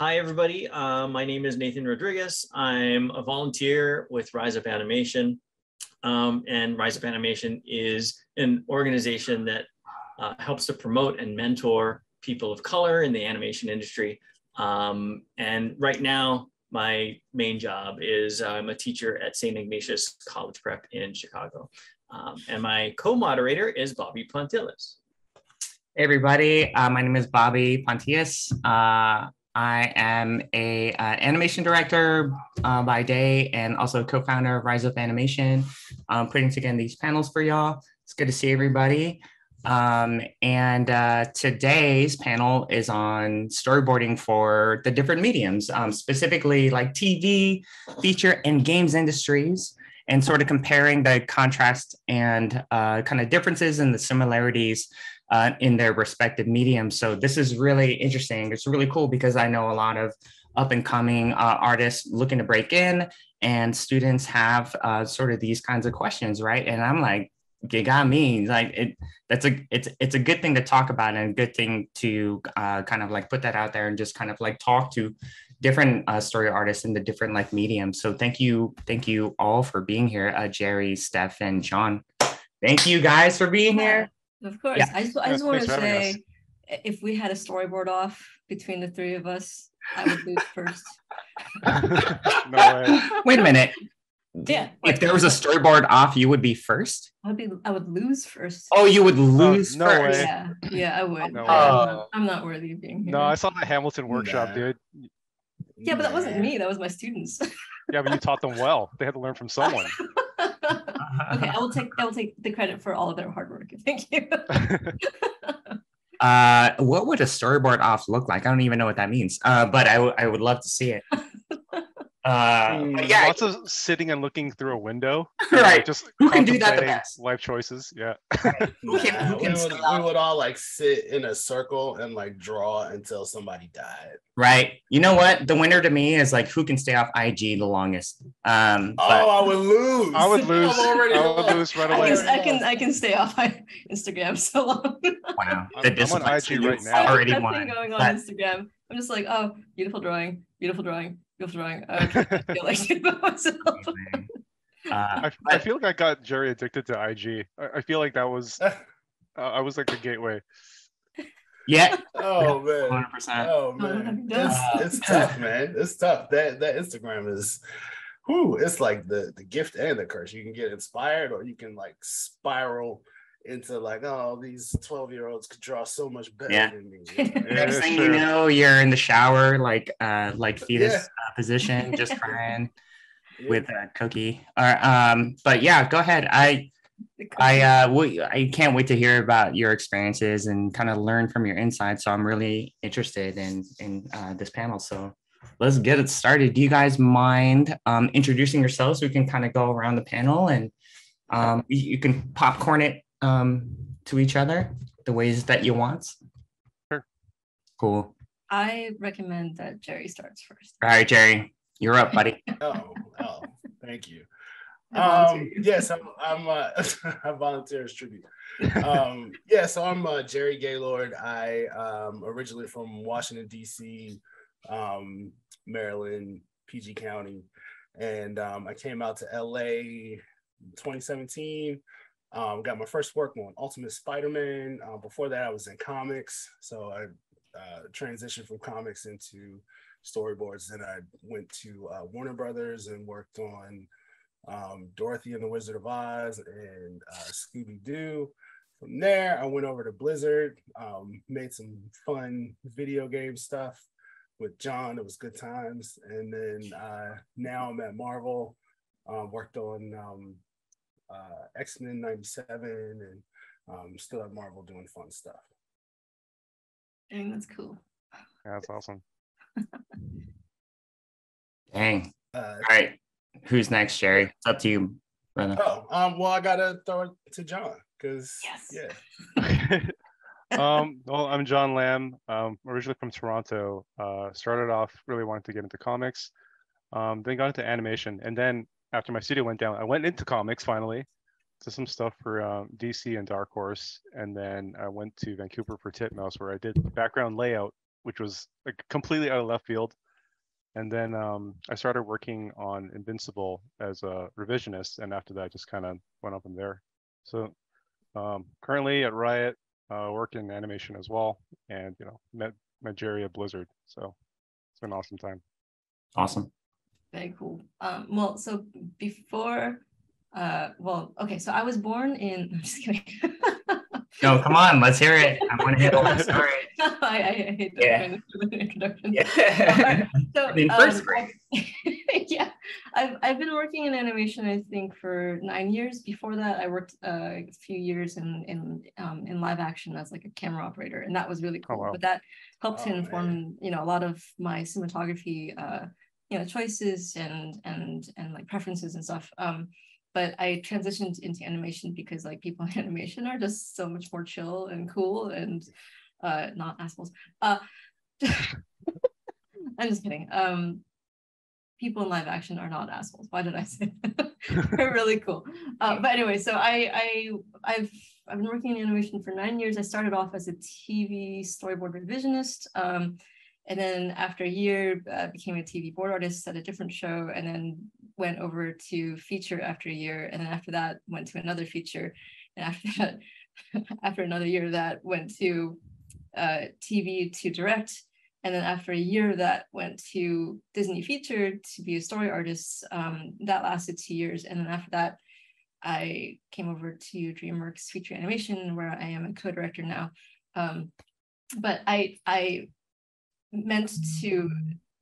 Hi, everybody. Uh, my name is Nathan Rodriguez. I'm a volunteer with Rise Up Animation. Um, and Rise Up Animation is an organization that uh, helps to promote and mentor people of color in the animation industry. Um, and right now, my main job is I'm a teacher at St. Ignatius College Prep in Chicago. Um, and my co-moderator is Bobby Pontillas. Hey everybody, uh, my name is Bobby Pontillas. I am a uh, animation director uh, by day and also co-founder of Rise Up Animation, um, putting together these panels for y'all. It's good to see everybody. Um, and uh, today's panel is on storyboarding for the different mediums, um, specifically like TV, feature, and games industries, and sort of comparing the contrast and uh, kind of differences and the similarities uh, in their respective mediums. So this is really interesting. It's really cool because I know a lot of up and coming uh, artists looking to break in, and students have uh, sort of these kinds of questions, right? And I'm like, you got me like it that's a it's it's a good thing to talk about and a good thing to uh, kind of like put that out there and just kind of like talk to different uh, story artists in the different like mediums so thank you thank you all for being here uh, jerry steph and jon thank you guys for being here of course yeah. i just, I just want to say if we had a storyboard off between the three of us i would lose first no way. wait a minute yeah. If there was a storyboard off, you would be first. I'd be. I would lose first. Oh, you would lose no first. Way. Yeah, yeah, I would. No uh, I'm not worthy of being here. No, I saw the Hamilton workshop, nah. dude. Yeah, but that wasn't me. That was my students. yeah, but you taught them well. They had to learn from someone. okay, I will take. I will take the credit for all of their hard work. Thank you. uh, what would a storyboard off look like? I don't even know what that means. Uh, but I, I would love to see it. Uh, mm, yeah, lots of sitting and looking through a window. right. just who can do that the best? Life choices. Yeah. who can, who can we, would, we would all like sit in a circle and like draw until somebody died. Right. You know what? The winner to me is like who can stay off IG the longest. Um, oh, I would lose. I would lose. I would lose right away. I can, I can, I can stay off Instagram so long. wow. The I'm, I'm on IG right now. Already won. going on but... Instagram. I'm just like, oh, beautiful drawing, beautiful drawing, beautiful drawing. Okay, I feel like about myself. Uh, I, I, feel like I got Jerry addicted to IG. I, I feel like that was, uh, I was like the gateway. Yeah. Oh man. 100%. Oh man. It's, it's tough, man. It's tough. That that Instagram is whoo, it's like the the gift and the curse. You can get inspired or you can like spiral into like, oh, these 12 year olds could draw so much better yeah. than me. Next thing you know, you're in the shower, like uh like fetus yeah. uh, position, just crying yeah. with a cookie. Or um, but yeah, go ahead. I I uh we, I can't wait to hear about your experiences and kind of learn from your insights. So I'm really interested in in uh, this panel. So let's get it started. Do you guys mind um, introducing yourselves? So we can kind of go around the panel and um, you can popcorn it um, to each other the ways that you want? Sure. Cool. I recommend that Jerry starts first. All right, Jerry, you're up, buddy. oh, oh, thank you. Um, yes, I'm, I'm uh, I volunteer as tribute. Um, yeah, so I'm uh, Jerry Gaylord. I um, originally from Washington D.C., um, Maryland, PG County, and um, I came out to LA 2017 um, got my first work on Ultimate Spider-Man. Uh, before that, I was in comics, so I uh, transitioned from comics into storyboards. Then I went to uh, Warner Brothers and worked on um, Dorothy and the Wizard of Oz and uh, Scooby Doo. From there, I went over to Blizzard, um, made some fun video game stuff with Jon. It was good times. And then uh, now I'm at Marvel. Uh, worked on um, uh, X Men '97, and um, still at Marvel doing fun stuff. Dang, that's cool. Yeah, that's awesome. Dang. Uh, All right, who's next, Jerry? It's up to you, brother. Oh, um, well, I gotta throw it to Jon because yes. yeah. um, well, I'm Jon Lam. Um, originally from Toronto. Uh, started off really wanting to get into comics. Um, then got into animation, and then after my studio went down, I went into comics finally, to some stuff for um, DC and Dark Horse, and then I went to Vancouver for Titmouse, where I did background layout which was like completely out of left field. And then um, I started working on Invincible as a revisionist, and after that, just kind of went up from there. So um, currently at Riot, uh, work in animation as well, and you know met met Jerry at Blizzard. So it's been an awesome time. Awesome. Very cool. Um, well, so before, uh, well, okay, so I was born in. I'm just kidding. no, come on, let's hear it. I want to hear the whole story. I, I, I hate that Yeah. kind of introduction. Yeah. So, I mean, um, first grade. yeah, I've I've been working in animation I think for nine years. Before that, I worked uh, a few years in in um, in live action as like a camera operator, and that was really Oh, cool. wow. But that helped Oh, to man. inform you know a lot of my cinematography uh, you know choices and and and like preferences and stuff. Um, but I transitioned into animation because like people in animation are just so much more chill and cool and uh, not assholes. Uh, I'm just kidding. Um, people in live action are not assholes. Why did I say that? They're really cool. Uh, but anyway, so I, I, I've, I've been working in animation for nine years. I started off as a TV storyboard revisionist. Um, and then after a year, uh, became a TV board artist at a different show, and then went over to feature after a year. And then after that, went to another feature. And after that, after another year, that went to uh, TV to direct. And then after a year that, went to Disney Feature to be a story artist. Um, that lasted two years. And then after that, I came over to DreamWorks Feature Animation, where I am a co-director now. Um, but I I meant to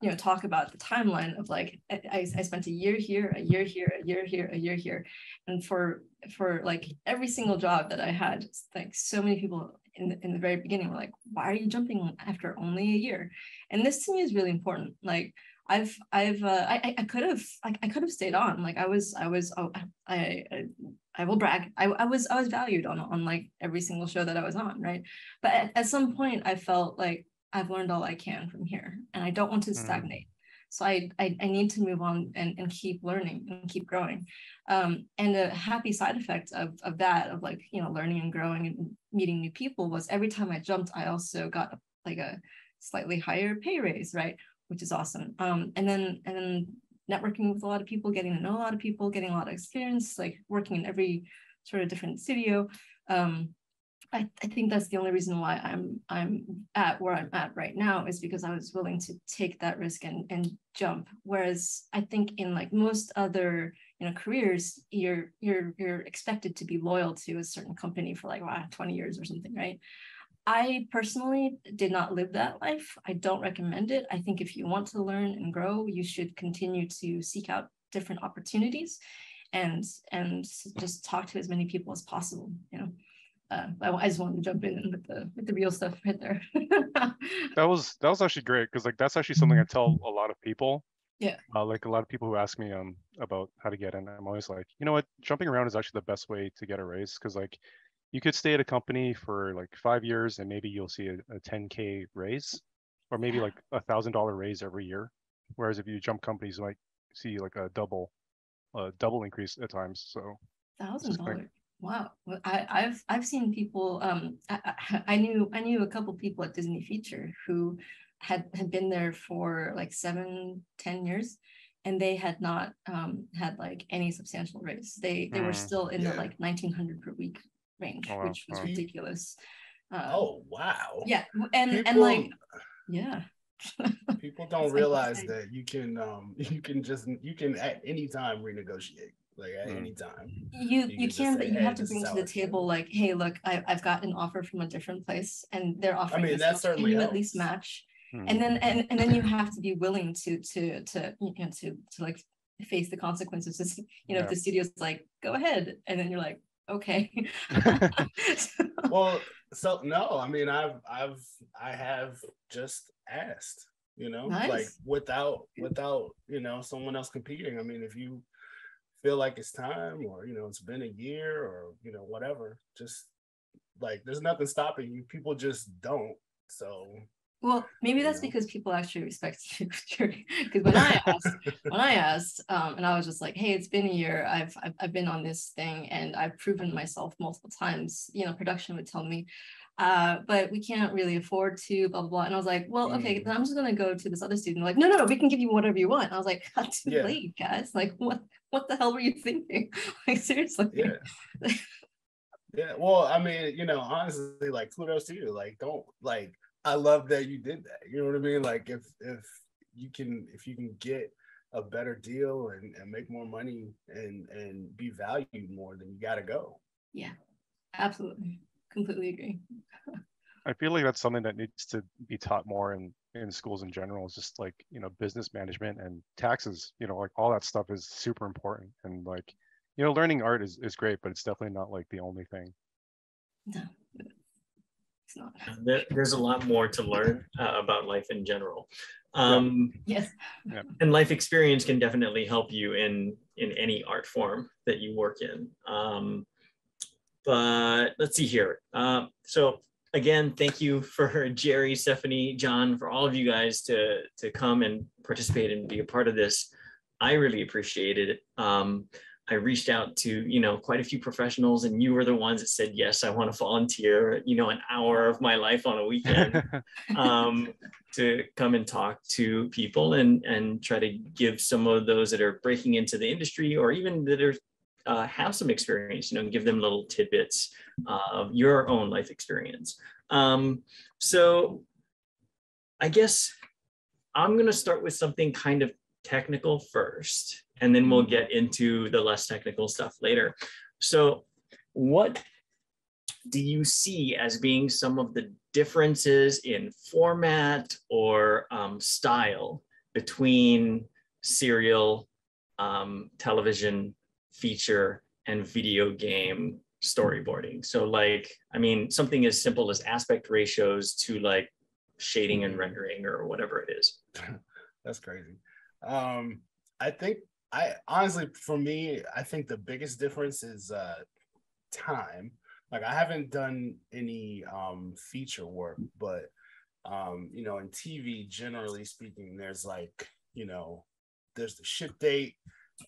you know talk about the timeline of like I, I spent a year here, a year here, a year here, a year here, and for for like every single job that I had, like so many people in the, in the very beginning were like, why are you jumping after only a year? And this to me is really important. Like I've I've uh, I I- I could have I, I could have stayed on. Like I was I was oh, I I I will brag. I, I was I was valued on on like every single show that I was on, right? But at, at some point I felt like I've learned all I can from here and I don't want to Mhm. stagnate. So I, I I need to move on and, and keep learning and keep growing. Um, and a happy side effect of, of that, of like, you know, learning and growing and meeting new people was every time I jumped, I also got like a slightly higher pay raise, right? Which is awesome. Um, and then and then networking with a lot of people, getting to know a lot of people, getting a lot of experience, like working in every sort of different studio. Um, I, I think that's the only reason why I'm I'm at where I'm at right now is because I was willing to take that risk and and jump. Whereas I think in like most other you know careers, you're you're you're expected to be loyal to a certain company for like wow, 20 years or something, right? I personally did not live that life. I don't recommend it. I think if you want to learn and grow, you should continue to seek out different opportunities and and just talk to as many people as possible, you know uh, I, I just wanted to jump in with the with the real stuff right there. That was that was actually great because like that's actually something I tell a lot of people. Yeah. Uh, like a lot of people who ask me um about how to get in, I'm always like, you know what, jumping around is actually the best way to get a raise because like you could stay at a company for like five years and maybe you'll see a, a 10k raise or maybe like a thousand dollar raise every year. Whereas if you jump companies, you might see like a double, a double increase at times. So Thousand dollars. Wow. Well, I, I've I've seen people. Um, I, I, I knew I knew a couple people at Disney Feature who had had been there for like seven, ten years, and they had not um had like any substantial raise. They they were Mm, still in yeah. the like nineteen hundred per week range, Oh, wow, which was wow. ridiculous. Uh, Oh wow. yeah, w- and and like yeah. people don't realize that you can um you can just you can at any time renegotiate like at Mm. any time. You You you can just can say, but you "Hey, have to bring to the table like hey look I, i've got an offer from a different place and they're offering I mean, this that certainly can you at least match? Hmm, and then and, and then you have to be willing to to to you know to to like face the consequences. Just, you know if the studio's like go ahead and then you're like okay. Well so no i mean i've i've i have just asked you know like without without you know someone else competing. I mean if you feel like it's time or you know it's been a year or you know whatever just like there's nothing stopping you people just don't so Well, maybe that's know? because people actually respect you, Because when I asked, when I asked, um, and I was just like, "Hey, it's been a year. I've, I've I've been on this thing, and I've proven myself multiple times." You know, production would tell me, uh, but we can't really afford to, blah blah blah. And I was like, "Well, okay, Mm. then I'm just gonna go to this other student." Like, no, no, no, we can give you whatever you want. And I was like, "Not too Yeah. late, guys. Like, what what the hell were you thinking? like, seriously." Yeah. yeah. Well, I mean, you know, honestly, like kudos to you. Like, don't like I love that you did that. You know what I mean? Like if if you can if you can get a better deal and, and make more money and and be valued more, then you gotta go. Yeah absolutely, completely agree. I feel like that's something that needs to be taught more in in schools in general. Is just like you know business management and taxes. You know, like all that stuff is super important. And like you know, learning art is is great, but it's definitely not like the only thing. No, it's not. There, there's a lot more to learn uh, about life in general. Um, Yes. and life experience can definitely help you in in any art form that you work in um, but let's see here. Uh, so again thank you for jerry stephanie jon for all of you guys to to come and participate and be a part of this. I really appreciated it. Um, i reached out to you know quite a few professionals and you were the ones that said yes i want to volunteer you know an hour of my life on a weekend. Um, to come and talk to people and and try to give some of those that are breaking into the industry or even that are uh, have some experience, you know, give them little tidbits of your own life experience. Um, so I guess I'm going to start with something kind of technical first, and then we'll get into the less technical stuff later. So, what do you see as being some of the differences in format or um, style between serial, um, television, feature, and video game storyboarding? So, like, I mean, something as simple as aspect ratios to like shading and rendering or whatever it is. That's crazy. Um, I think I honestly, for me, I think the biggest difference is uh, time. Like I haven't done any um, feature work, but um, you know, in TV, generally speaking, there's like you know, there's the ship date,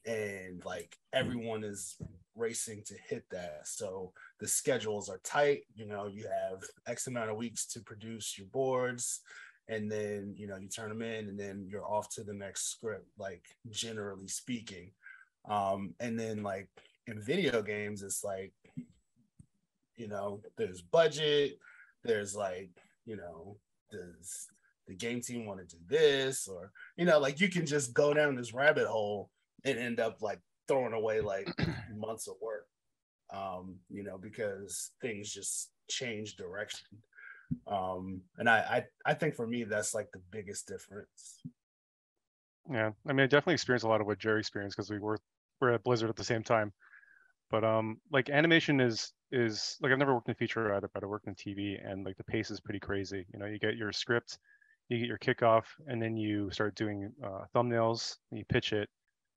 and like everyone is racing to hit that. So the schedules are tight. You know, you have X amount of weeks to produce your boards and then you know you turn them in and then you're off to the next script like generally speaking um and then like in video games it's like you know there's budget there's like you know does the game team want to do this or you know like you can just go down this rabbit hole and end up like throwing away like months of work um you know because things just change direction um and I, I i think for me that's like the biggest difference Yeah, I mean, I definitely experienced a lot of what Jerry experienced because we were we're at Blizzard at the same time. But um, like animation is is like I've never worked in feature either, but I worked in TV, and like the pace is pretty crazy. You know, you get your script, you get your kickoff, and then you start doing uh, thumbnails, and you pitch it,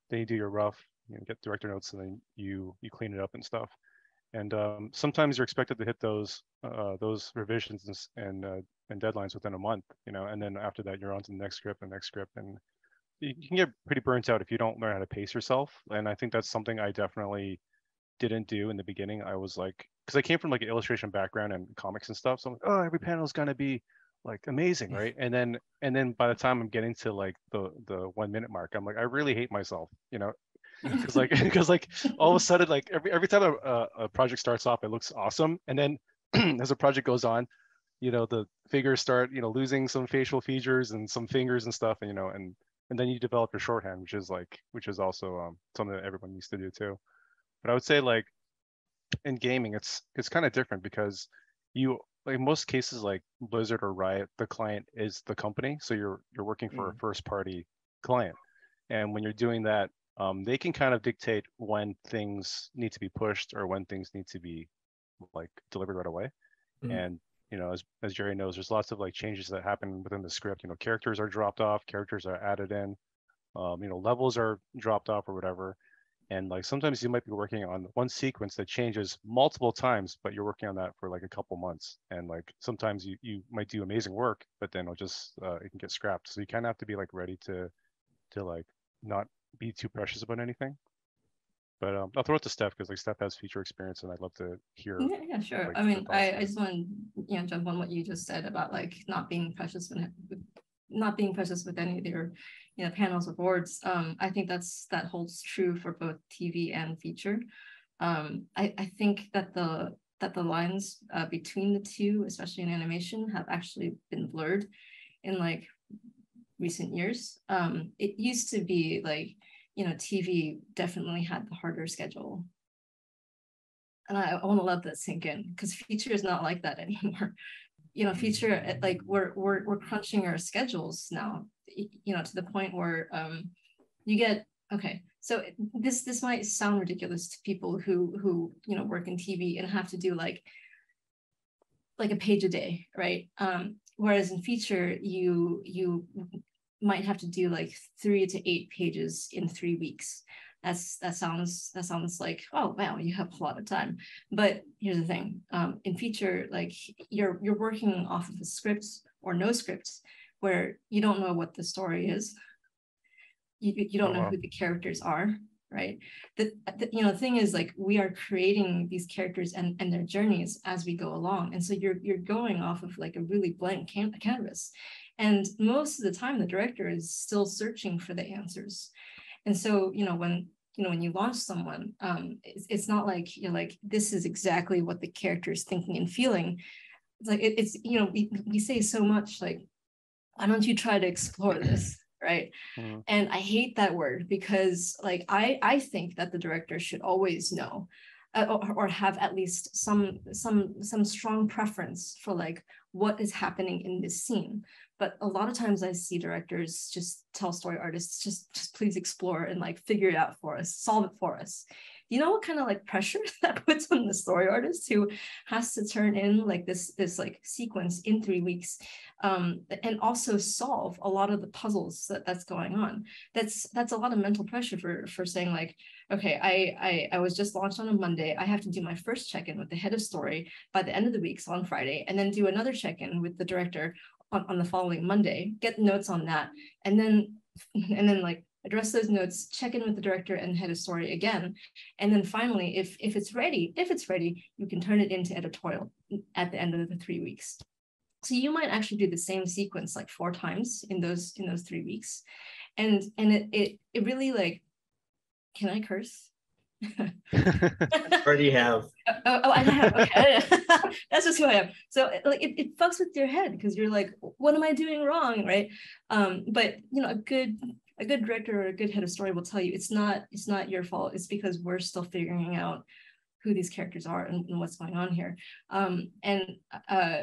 then you do your rough, you know, get director notes, and then you you clean it up and stuff. And um, sometimes you're expected to hit those uh, those revisions and and, uh, and deadlines within a month. You know, and then after that you're on to the next script, and next script, and you you can get pretty burnt out if you don't learn how to pace yourself. And I think that's something I definitely didn't do in the beginning. I was like, because I came from like an illustration background and comics and stuff. So I'm like, oh, every panel is gonna be like amazing, right? And then and then by the time I'm getting to like the the one minute mark, I'm like, I really hate myself, you know, because like because like all of a sudden like every every time a, a, project starts off, it looks awesome, and then as the project goes on, you know, the figures start you know losing some facial features and some fingers and stuff, and you know, and and then you develop your shorthand, which is like which is also um, something that everyone needs to do too. But I would say like in gaming, it's it's kind of different because you like in most cases like Blizzard or Riot, the client is the company, so you're you're working for a first party client, and when you're doing that, um, they can kind of dictate when things need to be pushed or when things need to be like delivered right away. Mhm. And you know, as as Jerry knows, there's lots of like changes that happen within the script. You know, characters are dropped off, characters are added in, um, you know, levels are dropped off or whatever. And like sometimes you might be working on one sequence that changes multiple times but you're working on that for like a couple months and like sometimes you, you might do amazing work but then it'll just uh, it can get scrapped so you kind of have to be like ready to to like not be too precious about anything but um, I'll throw it to Steph because like Steph has feature experience and I'd love to hear. Yeah, yeah, sure. like, I mean, I, I just want to, you know, jump on what you just said about like not being precious when with- not being precious with any of your, you know, panels or boards. Um, I think that's that holds true for both TV and feature. Um, I, I think that the that the lines uh, between the two, especially in animation, have actually been blurred in like recent years. Um, it used to be like, you know, TV definitely had the harder schedule and I, I want to let that sink in because feature is not like that anymore. You know, feature uh, like we're we're we're crunching our schedules now. You know, to the point where um, you get okay. So this this might sound ridiculous to people who who you know work in TV and have to do like like a page a day, right? Um, whereas in feature, you you might have to do like three to eight pages in three weeks that's that sounds that sounds like oh wow you have a lot of time. But here's the thing um, in feature like you're you're working off of a script or no scripts where you don't know what the story is. You, you don't Oh, know wow. who the characters are right? The, the you know the thing is like we are creating these characters and and their journeys as we go along. And so you're you're going off of like a really blank can- canvas. And most of the time the director is still searching for the answers. And so, you know, when you know when you launch someone, um, it's, it's not like you're like this is exactly what the character is thinking and feeling. It's like it, it's you know we we say so much like, why don't you try to explore this, right? Mhm. And I hate that word because like I I think that the director should always know. Uh, or, or have at least some some some strong preference for like what is happening in this scene. But a lot of times i see directors just tell story artists just just please explore and like figure it out for us solve it for us you know what kind of like pressure that puts on the story artist who has to turn in like this this like sequence in three weeks um and also solve a lot of the puzzles that that's going on. That's that's a lot of mental pressure for for saying like okay I, I i was just launched on a monday. I have to do my first check-in with the head of story by the end of the week so on friday and then do another check-in with the director on, on the following Monday, get notes on that, and then and then like address those notes, check in with the director and head of story again. And then finally, if if it's ready, if it's ready, you can turn it into editorial at the end of the three weeks. So you might actually do the same sequence like four times in those in those three weeks. And and it it it really like can I curse? Already have. Oh, oh, I have. Okay, that's just who I am. So like it, it fucks with your head because you're like, what am I doing wrong, right? Um, but you know, a good a good director or a good head of story will tell you it's not it's not your fault. It's because we're still figuring out who these characters are and, and what's going on here. Um, and uh,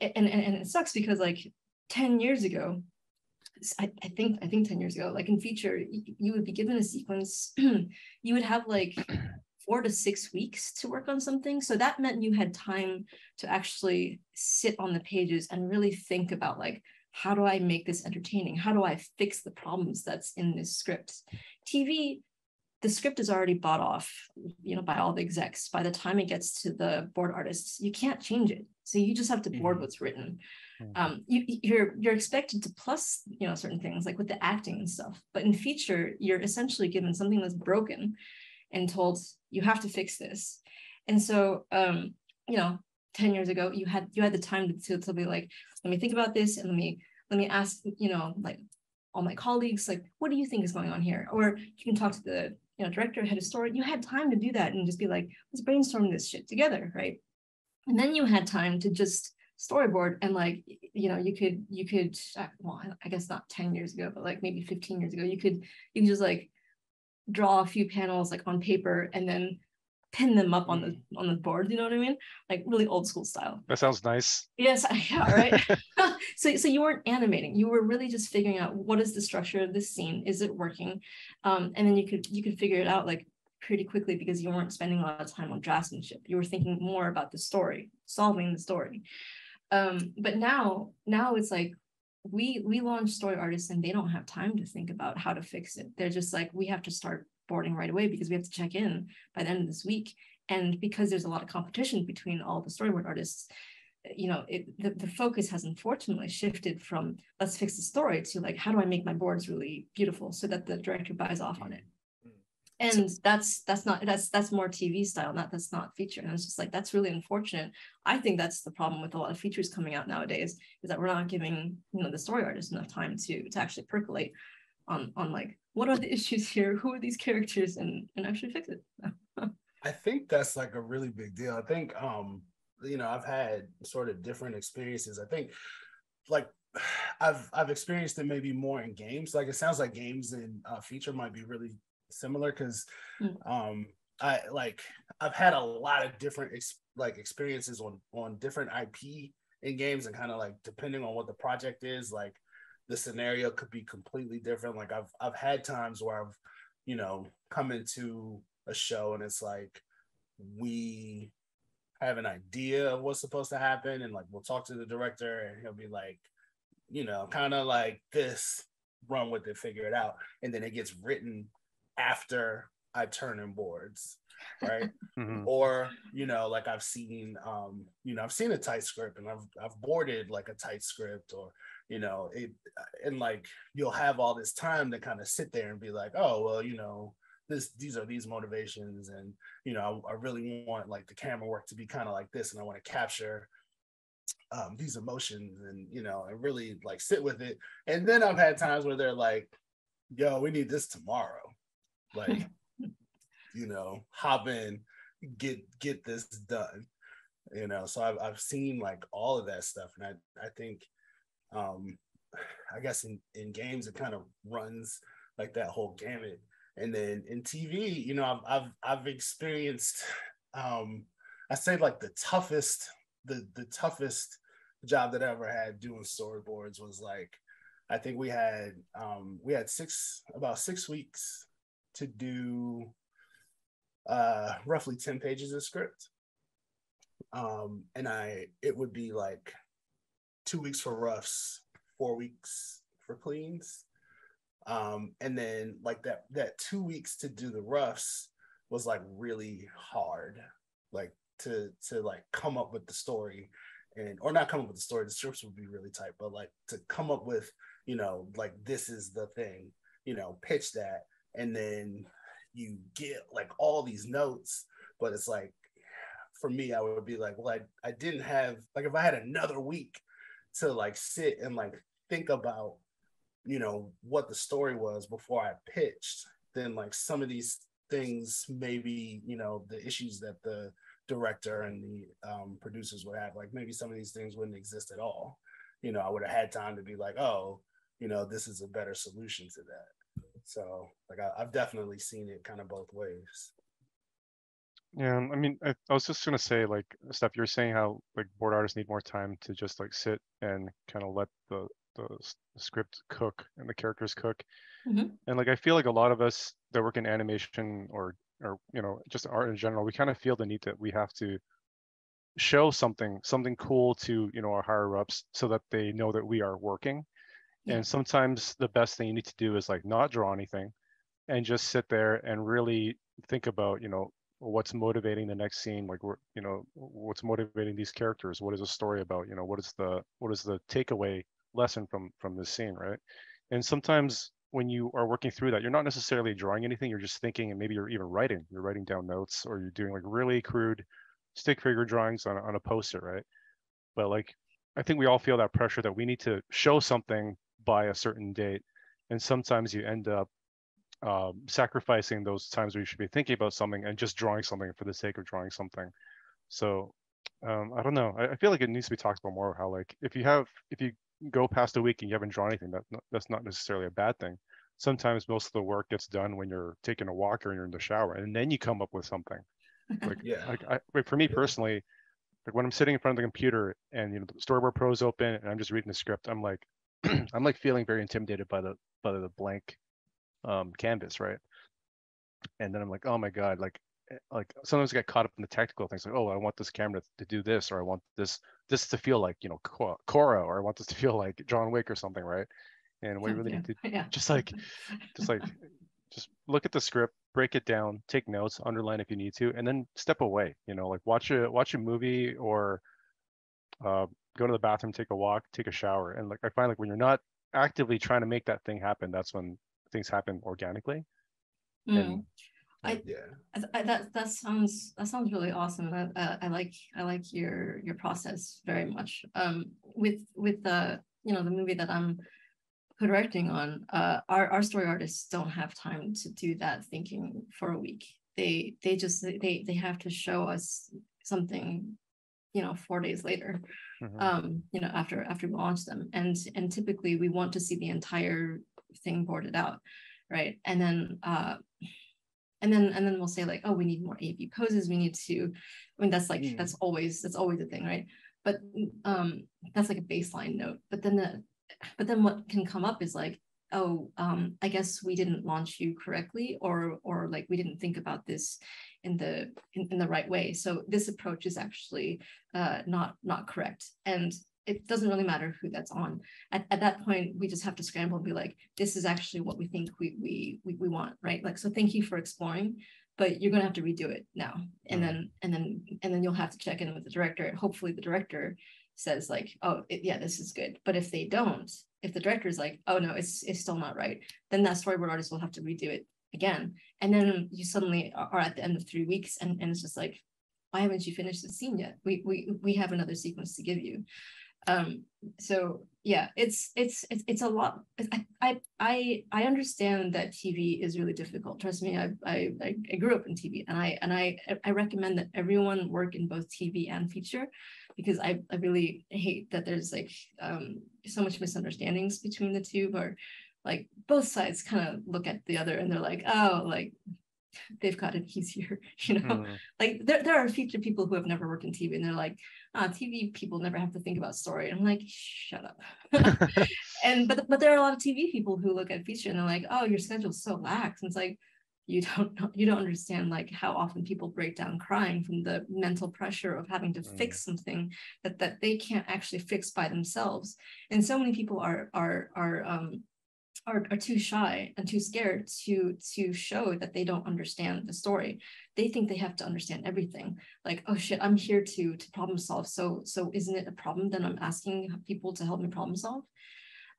and, and and it sucks because like ten years ago, I, I think I think 10 years ago, like in feature, you, you would be given a sequence, you would have like four to six weeks to work on something. So that meant you had time to actually sit on the pages and really think about like, how do I make this entertaining? How do I fix the problems that's in this script? TV, the script is already bought off, you know, by all the execs. By the time it gets to the board artists, you can't change it. So you just have to board Mhm. what's written Mhm. um, you, you're you're expected to plus you know certain things like with the acting and stuff but in feature you're essentially given something that's broken and told you have to fix this and so um, you know 10 years ago you had you had the time to, to, be like let me think about this and let me let me ask you know like all my colleagues like what do you think is going on here? Or you can talk to the you know director head of story you had time to do that and just be like let's brainstorm this shit together right? And then you had time to just storyboard and like you know you could you could uh, well i guess not 10 years ago but like maybe 15 years ago you could you could just like draw a few panels like on paper and then pin them up on the on the board you know what i mean? Like really old school style. That sounds nice. yes yeah right? So so you weren't animating. You were really just figuring out what is the structure of this scene? Is it working? Um, and then you could you could figure it out like pretty quickly because you weren't spending a lot of time on draftsmanship. You were thinking more about the story solving the story. Um, but now now it's like we we launch story artists and they don't have time to think about how to fix it. They're just like we have to start boarding right away because we have to check in by the end of this week. And because there's a lot of competition between all the storyboard artists, you know, it, the, the focus has unfortunately shifted from let's fix the story to like, how do I make my boards really beautiful so that the director buys off on it? Mm. And that's that's not that's that's more TV style, not that's not feature. And it's just like that's really unfortunate. I think that's the problem with a lot of features coming out nowadays is that we're not giving you know the story artists enough time to to actually percolate on on like what are the issues here, who are these characters, and and actually fix it. I think that's like a really big deal. I think um you know I've had sort of different experiences. I think like I've I've experienced it maybe more in games. Like it sounds like games and uh, feature might be really similar because mm. um I like I've had a lot of different ex- like experiences on on different IP in games and kind of like depending on what the project is, like the scenario could be completely different. Like I've I've had times where I've you know come into a show and it's like we have an idea of what's supposed to happen and like we'll talk to the director and he'll be like you know kind of like this run with it figure it out and then it gets written after I turn in boards, right? mm-hmm. Or you know, like I've seen, um, you know, I've seen a tight script and I've I've boarded like a tight script, or you know, it and like you'll have all this time to kind of sit there and be like, oh well, you know, this these are these motivations, and you know, I, I really want like the camera work to be kind of like this, and I want to capture um, these emotions and you know and really like sit with it. And then i've had times where they're like yo we need this tomorrow. Like you know hop in get get this done you know? So I've, I've seen like all of that stuff and i i think um i guess in in games it kind of runs like that whole gamut and then in tv you know i've i've, I've experienced um i say like the toughest the the toughest job that i ever had doing storyboards was like i think we had um we had six about six weeks to do uh, roughly 10 pages of script. Um, and I, it would be like two weeks for roughs, four weeks for cleans. Um, and then like that, that two weeks to do the roughs was like really hard, like to, to like come up with the story and, or not come up with the story, the scripts would be really tight, but like to come up with, you know, like this is the thing, you know, pitch that and then you get like all these notes but it's like for me i would be like well i, I didn't have like if i had another week to like sit and like think about you know what the story was before i pitched then like some of these things maybe you know the issues that the director and the um, producers would have like maybe some of these things wouldn't exist at all you know i would have had time to be like oh you know this is a better solution to that so like I, have definitely seen it kind of both ways. Yeah, I mean, I, I was just gonna say, like, Steph, you're saying how like board artists need more time to just like sit and kind of let the the script cook and the characters cook. Mm-hmm. And like, I feel like a lot of us that work in animation or or you know just art in general, we kind of feel the need that we have to show something something cool to you know our higher ups so that they know that we are working and sometimes the best thing you need to do is like not draw anything and just sit there and really think about, you know, what's motivating the next scene like you know what's motivating these characters? What is the story about? You know what is the what is the takeaway lesson from from this scene right? And sometimes when you are working through that you're not necessarily drawing anything you're just thinking and maybe you're even writing you're writing down notes or you're doing like really crude stick figure drawings on, on a poster right? But like i think we all feel that pressure that we need to show something by a certain date. And sometimes you end up um, sacrificing those times where you should be thinking about something and just drawing something for the sake of drawing something. So um, I don't know. I, I, feel like it needs to be talked about more. How like if you have if you go past a week and you haven't drawn anything, that that's not necessarily a bad thing. Sometimes most of the work gets done when you're taking a walk or you're in the shower, and then you come up with something. Like yeah, like, I, like for me personally, like when I'm sitting in front of the computer and you know the Storyboard Pro is open and I'm just reading the script, I'm like, I'm like feeling very intimidated by the by the blank um, canvas, right? And then I'm like, oh my god, like eh, like sometimes I get caught up in the technical things, like oh, I want this camera to do this, or I want this this to feel like you know Korra, or I want this to feel like John Wick or something, right? And we really yeah. need to yeah. just like just like just look at the script, break it down, take notes, underline if you need to, and then step away. You know, like watch a watch a movie or uh, go to the bathroom, take a walk, take a shower, and like I find like when you're not actively trying to make that thing happen, that's when things happen organically. Mm. And I, Yeah. I, I- that that sounds that sounds really awesome. I, uh, I like I like your your process very much. Um, with with the you know the movie that I'm co-directing on, uh, our our story artists don't have time to do that thinking for a week. They they just they they have to show us something, you know, four days later. Mhm. um, you know, after after we launch them. And and typically we want to see the entire thing boarded out, right? And then uh and then and then we'll say like, oh, we need more AV poses. We need to, I mean, that's like Mm. that's always that's always a thing, right? But um that's like a baseline note. But then the but then what can come up is like, oh, um, I guess we didn't launch you correctly, or or like we didn't think about this in the in, in the right way. So this approach is actually uh, not not correct, and it doesn't really matter who that's on. At, at that point, we just have to scramble and be like, this is actually what we think we we we, we want, right? Like, so thank you for exploring, but you're gonna have to redo it now, and Mm. then and then and then you'll have to check in with the director. Hopefully, the director says like, oh it, yeah, this is good. But if they don't, if the director is like, oh no, it's it's still not right, then that storyboard artist will have to redo it again. And then you suddenly are are at the end of three weeks, and, and it's just like, why haven't you finished the scene yet? We we we have another sequence to give you. Um, so yeah, it's it's it's it's a lot. I I I understand that TV is really difficult. Trust me, I I I grew up in TV, and I and I I recommend that everyone work in both TV and feature, because I I really hate that there's like um so much misunderstandings between the two, where like both sides kind of look at the other and they're like, oh, like they've got it easier, you know Mhm. like there, there are feature people who have never worked in TV and they're like, ah, TV people never have to think about story. And I'm like, shut up. and but but there are a lot of TV people who look at feature and they're like, oh, your schedule's so lax. And it's like, you don't you don't understand like how often people break down crying from the mental pressure of having to Mm. fix something that that they can't actually fix by themselves. And so many people are are are um are, are too shy and too scared to to show that they don't understand the story. They think they have to understand everything. Like oh shit i'm here to to problem solve. So so isn't it a problem then i'm asking people to help me problem solve?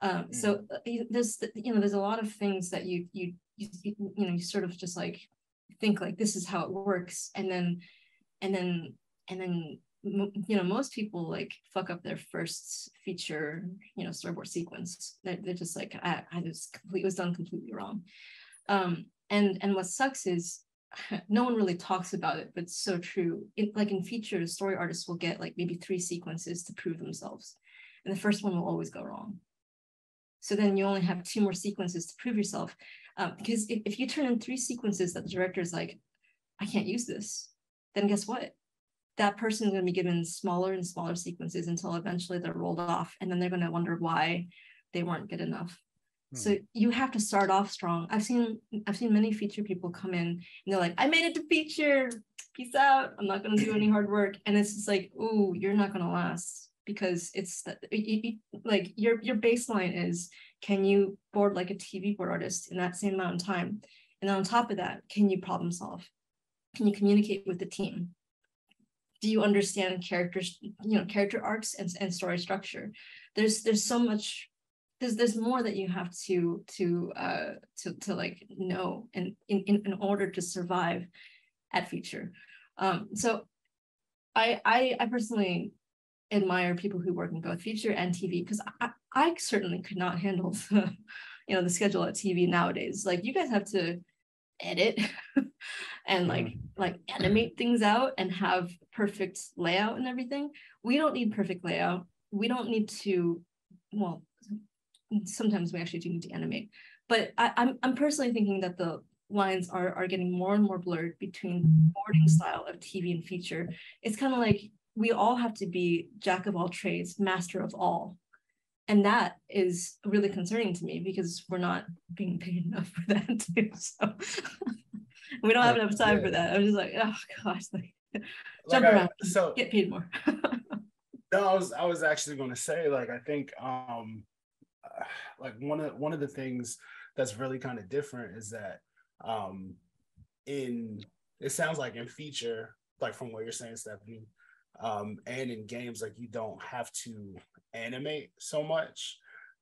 Um so uh, you- there's you know there's a lot of things that you you you, you know you sort of just like think like this is how it works. And then and then and then you know most people like fuck up their first feature you know storyboard sequence. They're, they're just like i, I was complete, was done completely wrong. Um and and what sucks is no one really talks about it but it's so true. It, like in features story artists will get like maybe three sequences to prove themselves and the first one will always go wrong. So then you only have two more sequences to prove yourself um, because if, if you turn in three sequences that the director is like i can't use this then guess what that person is going to be given smaller and smaller sequences until eventually they're rolled off and then they're going to wonder why they weren't good enough. So hmm. you have to start off strong. I've seen i've seen many feature people come in and they're like i made it to feature peace out i'm not going to do any hard work. And it's just like ooh you're not going to last because it's you- you- like your your baseline is can you board like a tv board artist in that same amount of time? And then on top of that can you problem solve? Can you communicate with the team do you understand characters you know character arcs and, and story structure? There's there's so much there's there's more that you have to to uh to to like know and in, in in order to survive at feature um so i i i personally admire people who work in both feature and tv because I, I certainly could not handle the you know the schedule at tv nowadays. Like you guys have to edit and like mm-hmm. like animate things out and have perfect layout and everything. We don't need perfect layout. We don't need to well sometimes we actually do need to animate. But I, I'm, I'm personally thinking that the lines are, are getting more and more blurred between boarding style of tv and feature. It's kind of like we all have to be jack of all trades master of all and that is really concerning to me because we're not being paid enough for that too so. We don't have enough time for that. I'm just like oh gosh like jump Like I- around so get paid more. No, I was I was actually going to say like I think um uh, like one of one of the things that's really kind of different is that um, in it sounds like in feature, like from what you're saying, Stephanie, um, and in games, like you don't have to animate so much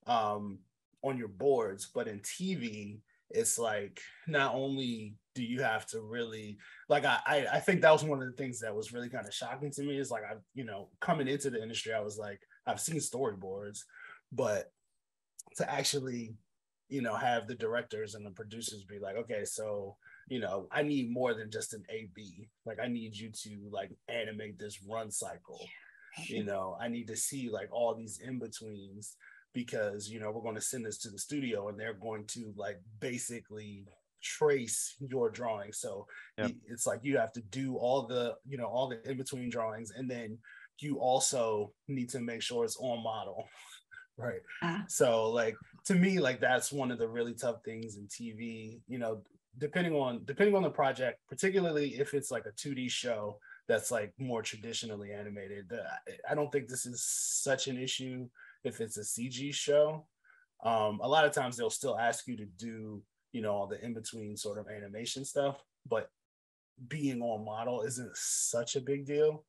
um, on your boards, but in TV, it's like not only do you have to really like I I think that was one of the things that was really kind of shocking to me is like I you know coming into the industry I was like I've seen storyboards but to actually you know have the directors and the producers be like okay so you know i need more than just an a b. Like i need you to like animate this run cycle you know i need to see like all these in betweens because you know we're going to send this to the studio and they're going to like basically trace your drawing so yep. it's like you have to do all the you know all the in between drawings and then you also need to make sure it's on model right uh. so like to me like that's one of the really tough things in tv you know depending on depending on the project particularly if it's like a 2d show that's like more traditionally animated i don't think this is such an issue if it's a cg show. Um, a lot of times they'll still ask you to do you know all the in-between sort of animation stuff but being on model isn't such a big deal.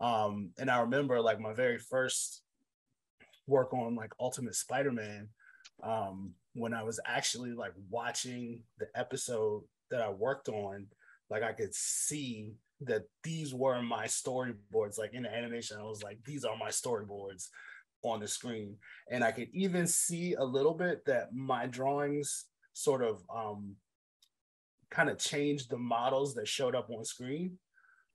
Um, and i remember like my very first work on like Ultimate Spider-Man um, when I was actually like watching the episode that I worked on, like I could see that these were my storyboards. Like in the animation, I was like, these are my storyboards on the screen. And I could even see a little bit that my drawings sort of um, kind of changed the models that showed up on screen.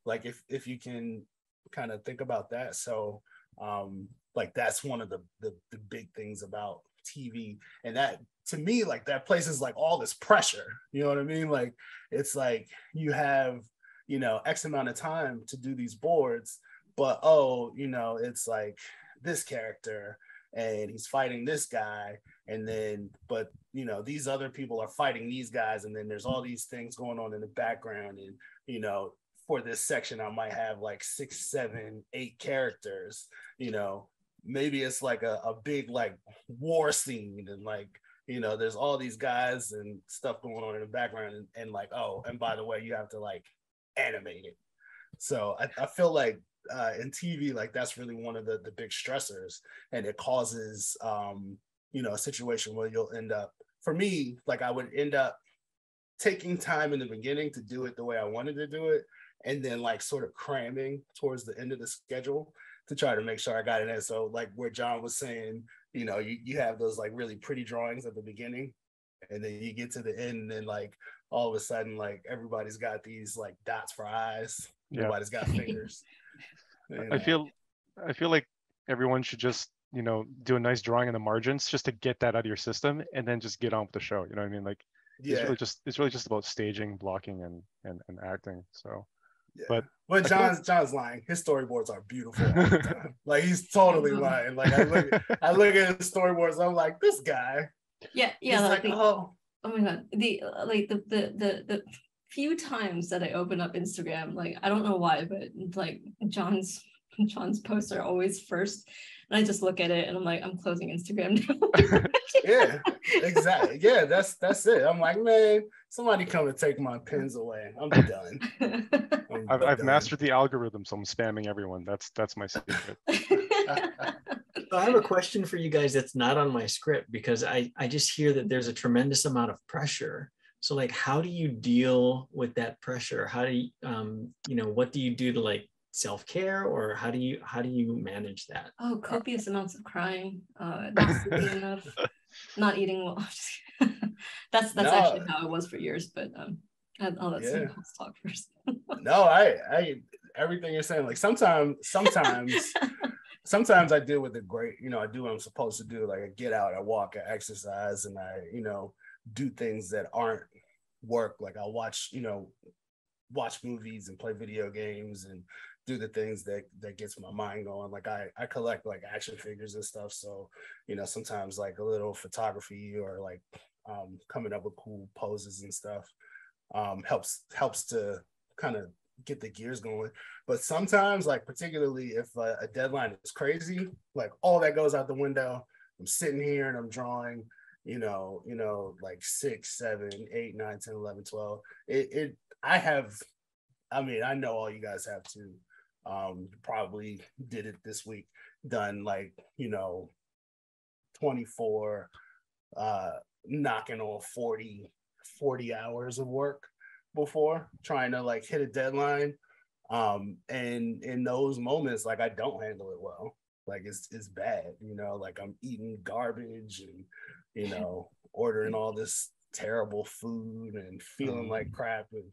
Like if if you can kind of think about that. So um, like that's one of the, the the big things about TV. And that to me, like that places like all this pressure. You know what I mean? Like it's like you have, you know, X amount of time to do these boards, but oh, you know, it's like this character and he's fighting this guy. And then but you know these other people are fighting these guys. And then there's all these things going on in the background. And you know for this section i might have like six seven eight characters you know maybe it's like a, a big like war scene. And like you know there's all these guys and stuff going on in the background. And, and like oh and by the way you have to like animate it so i, I feel like uh, in tv like that's really one of the, the big stressors and it causes um you know a situation where you'll end up for me like i would end up taking time in the beginning to do it the way i wanted to do it and then like sort of cramming towards the end of the schedule to try to make sure I got it in. So like where Jon was saying, you know, you, you have those like really pretty drawings at the beginning and then you get to the end and then like all of a sudden like everybody's got these like dots for eyes. Yeah. Everybody's got fingers. you know. I feel I feel like everyone should just you know do a nice drawing in the margins just to get that out of your system and then just get on with the show you know what i mean like yeah. it's really just it's really just about staging blocking and and, and acting so yeah. But but Jon's Jon's lying. His storyboards are beautiful. like he's totally lying. Like I look I look at his storyboards. I'm like this guy. Yeah, yeah. Like, like the, oh. oh my god. The uh, like the the the the few times that I open up Instagram, like I don't know why, but like Jon's Jon's posts are always first. And I just look at it and I'm like, I'm closing Instagram now. yeah, exactly. Yeah, that's that's it. I'm like, man, somebody come and take my pins away. I'm done. I'm I've, I've mastered the algorithm, so I'm spamming everyone. That's that's my secret. I have a question for you guys that's not on my script because I, I just hear that there's a tremendous amount of pressure. So like, how do you deal with that pressure? How do you, um, you know, what do you do to like self-care or how do you how do you manage that oh copious amounts of crying uh not sleeping enough not eating well that's that's no. actually how it was for years but um i'll let yeah. else talk first no i i everything you're saying like sometimes sometimes sometimes i deal with it great you know i do what i'm supposed to do like i get out i walk i exercise and i you know do things that aren't work like i watch you know watch movies and play video games and do the things that that gets my mind going. Like I I collect like action figures and stuff. So, you know, sometimes like a little photography or like um, coming up with cool poses and stuff um, helps helps to kind of get the gears going. But sometimes, like particularly if a, a deadline is crazy, like all that goes out the window. I'm sitting here and I'm drawing, you know, you know, like six, seven, eight, nine, 10, 11, 12. It, it I have, I mean, I know all you guys have too. Um, probably did it this week, done like, you know, 24, uh, knocking on 40, 40 hours of work before trying to like hit a deadline. Um, and in those moments, like I don't handle it well. Like it's it's bad, you know, like I'm eating garbage and you know, ordering all this terrible food and feeling like mm-hmm. crap and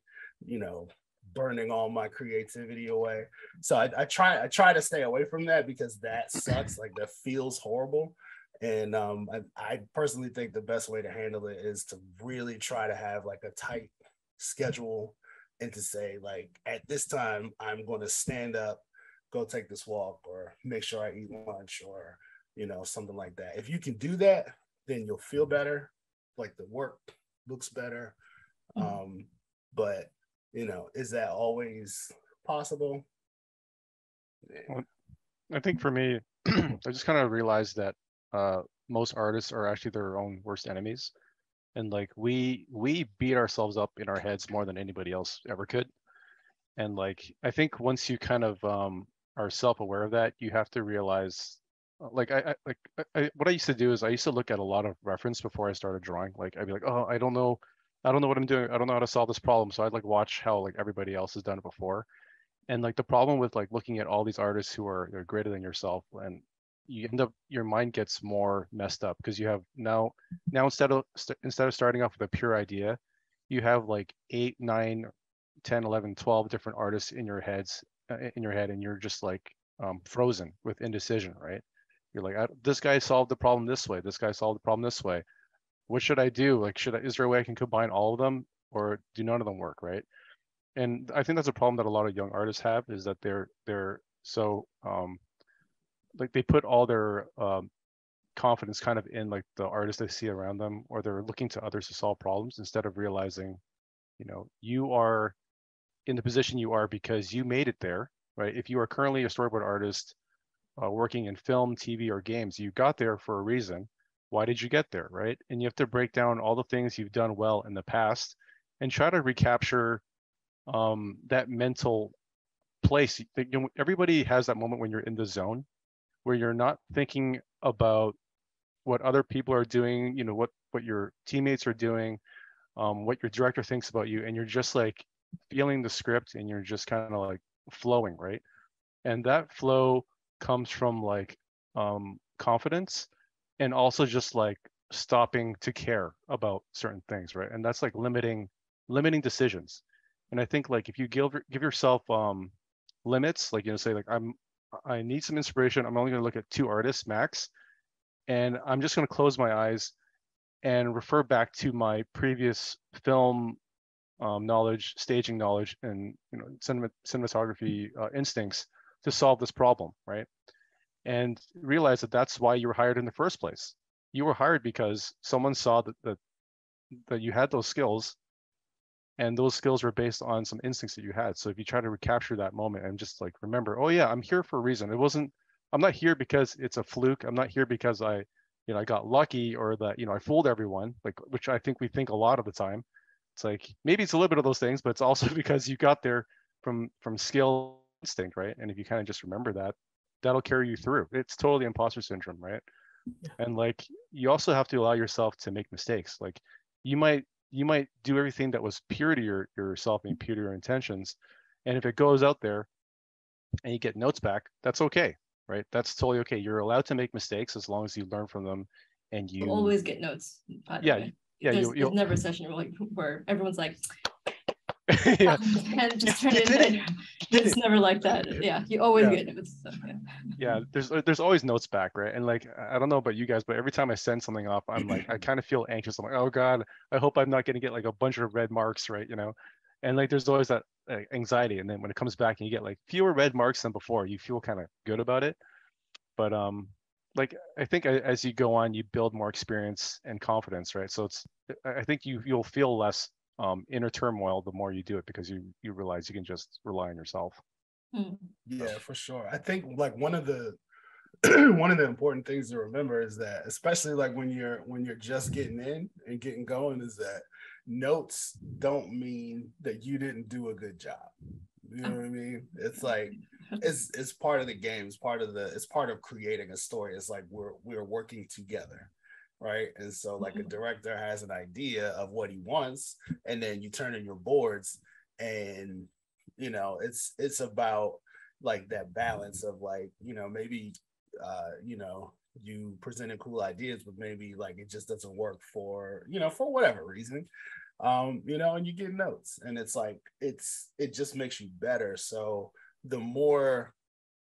you know, burning all my creativity away. So I, I try I try to stay away from that because that sucks. like that feels horrible. And um, I, I personally think the best way to handle it is to really try to have like a tight schedule and to say like at this time I'm going to stand up, go take this walk, or make sure I eat lunch, or you know something like that. If you can do that, then you'll feel better. Like the work looks better. Mm-hmm. Um, but you know, is that always possible? Well, I think for me, I just kind of realized that uh, most artists are actually their own worst enemies and like we we beat ourselves up in our heads more than anybody else ever could. And like i think once you kind of um are self-aware of that you have to realize uh, like i, I like I, what i used to do is i used to look at a lot of reference before i started drawing. Like i'd be like oh i don't know i don't know what i'm doing i don't know how to solve this problem. So i'd like watch how like everybody else has done it before. And like the problem with like looking at all these artists who are greater than yourself and you end up your mind gets more messed up because you have now now instead of st- instead of starting off with a pure idea you have like 8 9 10 11 12 different artists in your heads uh, in your head and you're just like um, frozen with indecision right? You're like this guy solved the problem this way. This guy solved the problem this way. What should i do? Like should i is there a way i can combine all of them or do none of them work? Right? And i think that's a problem that a lot of young artists have is that they're they're so um, like they put all their um, confidence kind of in like the artists they see around them or they're looking to others to solve problems instead of realizing you know you are in the position you are because you made it there right? If you are currently a storyboard artist uh, working in film tv or games you got there for a reason. Why did you get there right? And you have to break down all the things you've done well in the past and try to recapture um, that mental place. You know, everybody has that moment when you're in the zone where you're not thinking about what other people are doing, you know, what what your teammates are doing, um, what your director thinks about you, and you're just like feeling the script and you're just kind of like flowing, right? And that flow comes from like um, confidence and also just like stopping to care about certain things, right? And that's like limiting limiting decisions. And I think like if you give give yourself um, limits, like you know, say like I'm I need some inspiration. I'm only going to look at two artists max, and I'm just going to close my eyes and refer back to my previous film um, knowledge, staging knowledge, and you know cinema, cinematography uh, instincts to solve this problem, right? And realize that that's why you were hired in the first place. You were hired because someone saw that that, that you had those skills and those skills were based on some instincts that you had. So if you try to recapture that moment and just like remember oh yeah i'm here for a reason. It wasn't i'm not here because it's a fluke. I'm not here because i you know i got lucky or that you know i fooled everyone like which i think we think a lot of the time. It's like maybe it's a little bit of those things but it's also because you got there from from skill instinct right? And if you kind of just remember that that'll carry you through. It's totally imposter syndrome right? And like you also have to allow yourself to make mistakes. Like you might you might do everything that was pure to your yourself and pure to your intentions. And if it goes out there and you get notes back that's okay right? That's totally okay. You're allowed to make mistakes as long as you learn from them and you will always get notes yeah yeah there's, you, there's never a session where, like, where everyone's like yeah. and just turn it in. It's never like that. Yeah, you always yeah. get notes. So, yeah. yeah, there's there's always notes back, right? And like I don't know about you guys, but every time I send something off, I'm like I kind of feel anxious. I'm like, oh god, I hope I'm not going to get like a bunch of red marks, right? You know, and like there's always that uh, anxiety, and then when it comes back and you get like fewer red marks than before, you feel kind of good about it. But um, like I think as you go on, you build more experience and confidence, right? So it's I think you you'll feel less um, inner turmoil the more you do it because you you realize you can just rely on yourself. Mm. yeah for sure. I think like one of the one of the important things to remember is that especially like when you're when you're just getting in and getting going is that notes don't mean that you didn't do a good job. You know what i mean? It's like it's it's part of the game. It's part of the it's part of creating a story. It's like we're we're working together right and so like a Mhm. director has an idea of what he wants and then you turn in your boards and you know it's it's about like that balance of like you know maybe uh you know you presented cool ideas but maybe like it just doesn't work for you know for whatever reason um you know and you get notes and it's like it's it just makes you better so the more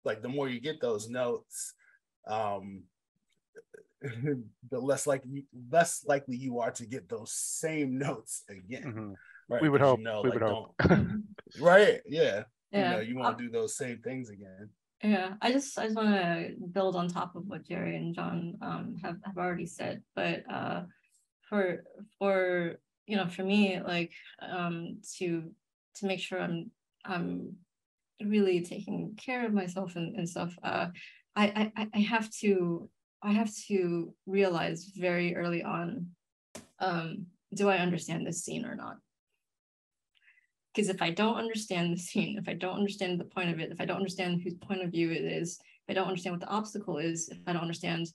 like the more you get those notes um the less likely less likely you are to get those same notes again Mhm. right We would 'Cause hope. you know, We like, would hope. right yeah yeah you know you Uh, won't do those same things again Yeah, I just I just want to build on top of what Jerry and Jon um, have have already said, but uh, for for you know for me like um, to to make sure I'm I'm really taking care of myself and, and stuff. Uh, I, I I- I have to I have to realize very early on, um, do I understand this scene or not? because if I don't understand the scene, if I don't understand the point of it, if I don't understand whose point of view it is, if I don't understand what the obstacle is, if I don't understand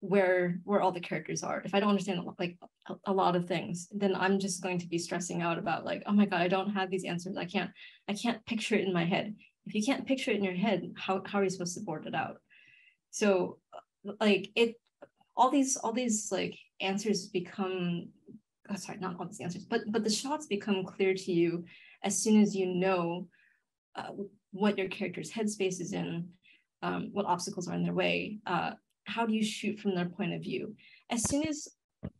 where where all the characters are, if I don't understand like a, a lot of things, then I'm just going to be stressing out about like, oh my god, I don't have these answers. I can't I can't picture it in my head. If you can't picture it in your head, how how are you supposed to board it out? So like it all these all these like answers become oh, sorry, not all these answers, but but the shots become clear to you as soon as you know uh, what your character's headspace is in, um, what obstacles are in their way, uh, how do you shoot from their point of view. As soon as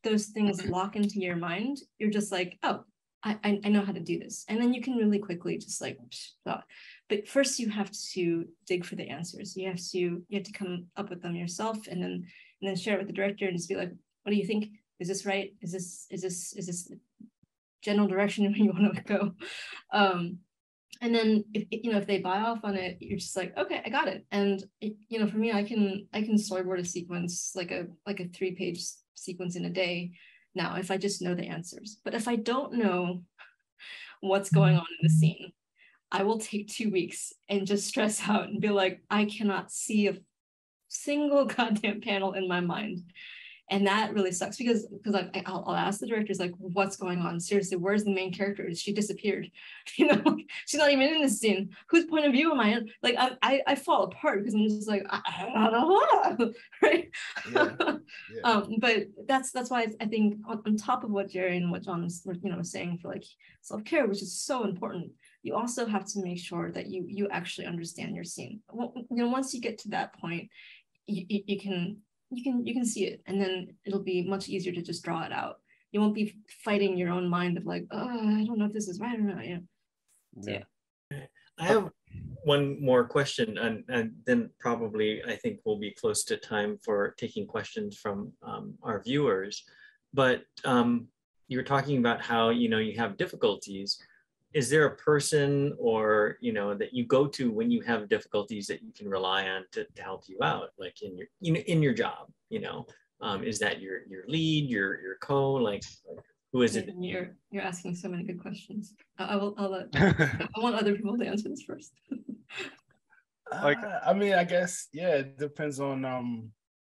those things lock into your mind, you're just like, oh, I, I I know how to do this. And then you can really quickly just like, psh. But first you have to dig for the answers. You have to you have to come up with them yourself and then and then share it with the director and just be like, what do you think? Is this right? Is this is this is this general direction you want to go? Um, and then if if, you know if they buy off on it, you're just like, okay, I got it. And it, you know, for me, I can I can storyboard a sequence like a like a three page sequence in a day now if I just know the answers. But if I don't know what's going on in the scene, I will take two weeks and just stress out and be like, I cannot see a single goddamn panel in my mind. And that really sucks because because like I'll, I'll ask the directors like what's going on? Seriously where's the main character? She disappeared? You know she's not even in this scene. Whose point of view am I in? Like I I, I fall apart because I'm just like I, I don't know. Right? Yeah. yeah. um, but that's that's why I think on, on top of what Jerry and what Jon was you know saying for like self care, which is so important, you also have to make sure that you you actually understand your scene. Well, you know, once you get to that point, you, you, you can you can you can see it, and then it'll be much easier to just draw it out. You won't be fighting your own mind of like, oh, I don't know if this is right or not. Yeah. Yeah. I have one more question, and, and then probably I think we'll be close to time for taking questions from um, our viewers. But um, you were talking about how you know you have difficulties. Is there a person or you know that you go to when you have difficulties that you can rely on to, to help you out, like in your you know in your job? You know, um, is that your your lead, your your co? Like, who is it? you- you're you're asking so many good questions. I, I will. I'll let. I want other people to answer this first. Like- Uh, I mean, I guess yeah, it depends on um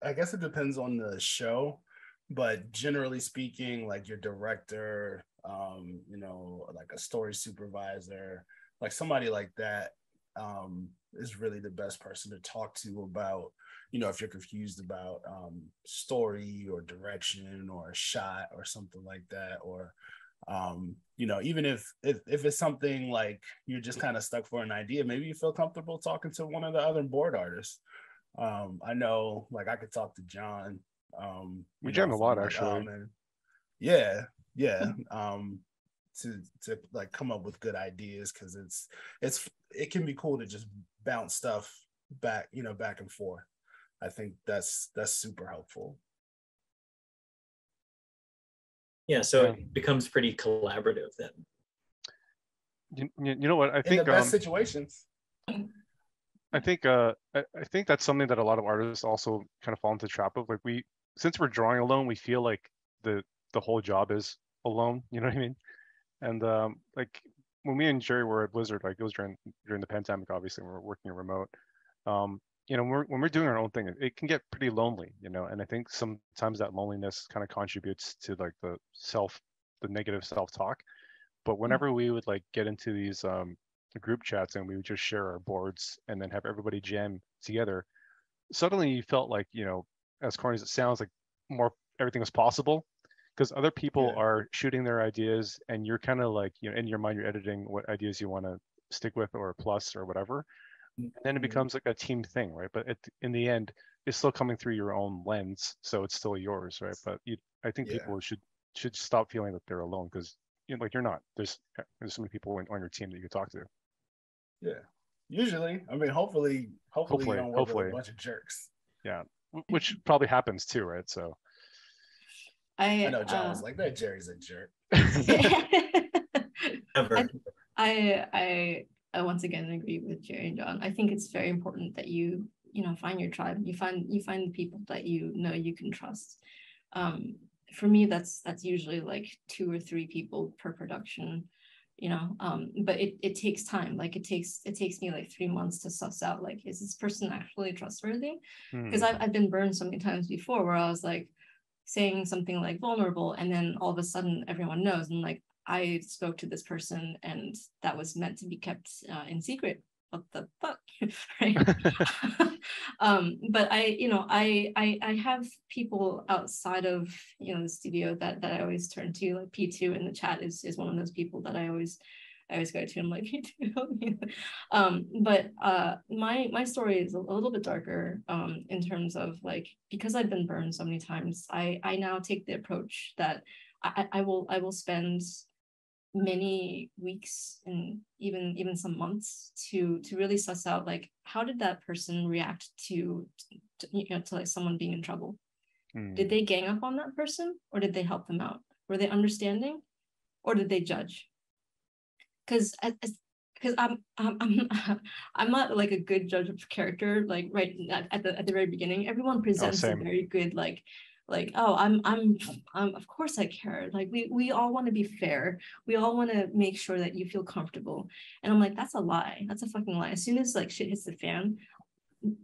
I guess it depends on the show, but generally speaking, like your director, um, you know, like a story supervisor, like somebody like that um is really the best person to talk to about, you know, if you're confused about um story or direction or a shot or something like that or um you know even if if, if it's something like you're just kind of stuck for an idea maybe you feel comfortable talking to one of the other board artists um i know like i could talk to jon um We jam a lot, actually. yeah yeah um to to like come up with good ideas because it's it's it can be cool to just bounce stuff back you know back and forth i think that's that's super helpful Yeah, so Yeah. it becomes pretty collaborative then. you, you you know what? I in the think best um, situations I think uh, I, I think that's something that a lot of artists also kind of fall into the trap of. Like we, since we're drawing alone, we feel like the the whole job is alone. You know what I mean? And um, like when me and Jerry were at Blizzard, like it was during during the pandemic. Obviously, we were working remote. Um, you know, when we're, when we're doing our own thing, it, can get pretty lonely. You know, and I think sometimes that loneliness kind of contributes to like the self, the negative self talk. But mm. whenever we would like get into these um, group chats and we would just share our boards and then have everybody jam together, suddenly you felt like you know, as corny as it sounds, like more everything was possible because other people yeah. are shooting their ideas and you're kind of like you know in your mind you're editing what ideas you want to stick with or plus or whatever and then it mm-hmm. becomes like a team thing right but it, in the end it's still coming through your own lens so it's still yours right but you, i think yeah. people should should stop feeling that they're alone because you know, like you're not there's there's so many people on, on your team that you can talk to yeah usually i mean hopefully hopefully, hopefully you don't work hopefully. with a bunch of jerks yeah which probably happens too right so I, I know Jon uh, was like that. Jerry's a jerk. I, I, I, I once again agree with Jerry and Jon. I think it's very important that you, you know, find your tribe. You find you find the people that you know you can trust. Um, for me, that's that's usually like two or three people per production you know um but it, it takes time like it takes it takes me like three months to suss out like is this person actually trustworthy because hmm. I've, I've been burned so many times before where i was like saying something like vulnerable and then all of a sudden everyone knows and like i spoke to this person and that was meant to be kept uh, in secret. What the fuck? Right? Um but i you know I, I i have people outside of you know the studio that that i always turn to like p2 in the chat is is one of those people that i always I always go to him like you do. um, but uh, my my story is a, little bit darker um, in terms of like because I've been burned so many times. I I now take the approach that I, I will I will spend many weeks and even even some months to to really suss out like how did that person react to, to you know to like someone being in trouble mm. did they gang up on that person or did they help them out were they understanding or did they judge because because I'm, I'm I'm not like a good judge of character like right at, at the at the very beginning. Everyone oh, presents oh, a very good like like oh I'm, I'm I'm of course I care. Like we we all want to be fair. We all want to make sure that you feel comfortable. And I'm like that's a lie. That's a fucking lie. As soon as like shit hits the fan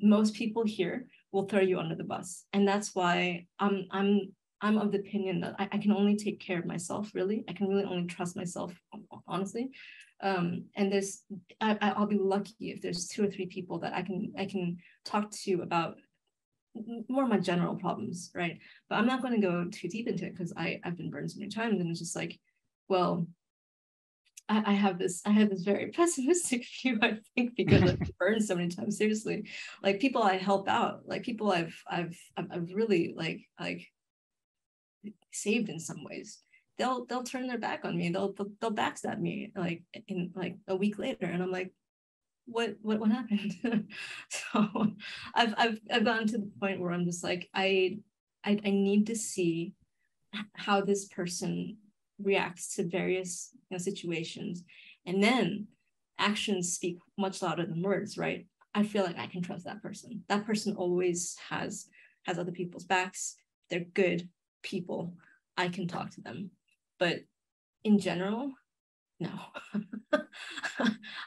most people here will throw you under the bus. And that's why I'm I'm I'm of the opinion that I, I, can only take care of myself, really. I can really only trust myself, honestly. Um, and there's, I, I'll be lucky if there's two or three people that I can I can talk to about more of my general problems, right? But I'm not going to go too deep into it because I I've been burned so many times, and it's just like, well, I, I have this I have this very pessimistic view. I think because I've burned so many times. Seriously, like people I help out, like people I've I've I've really like like saved in some ways. They'll they'll turn their back on me. They'll they'll, they'll backstab me like in like a week later. And i'm like what what what happened? So i've i've i've gotten to the point where i'm just like i i, I need to see how this person reacts to various you know, situations. And then actions speak much louder than words right? I feel like i can trust that person. That person always has has other people's backs. They're good people I can talk to them. But in general, no.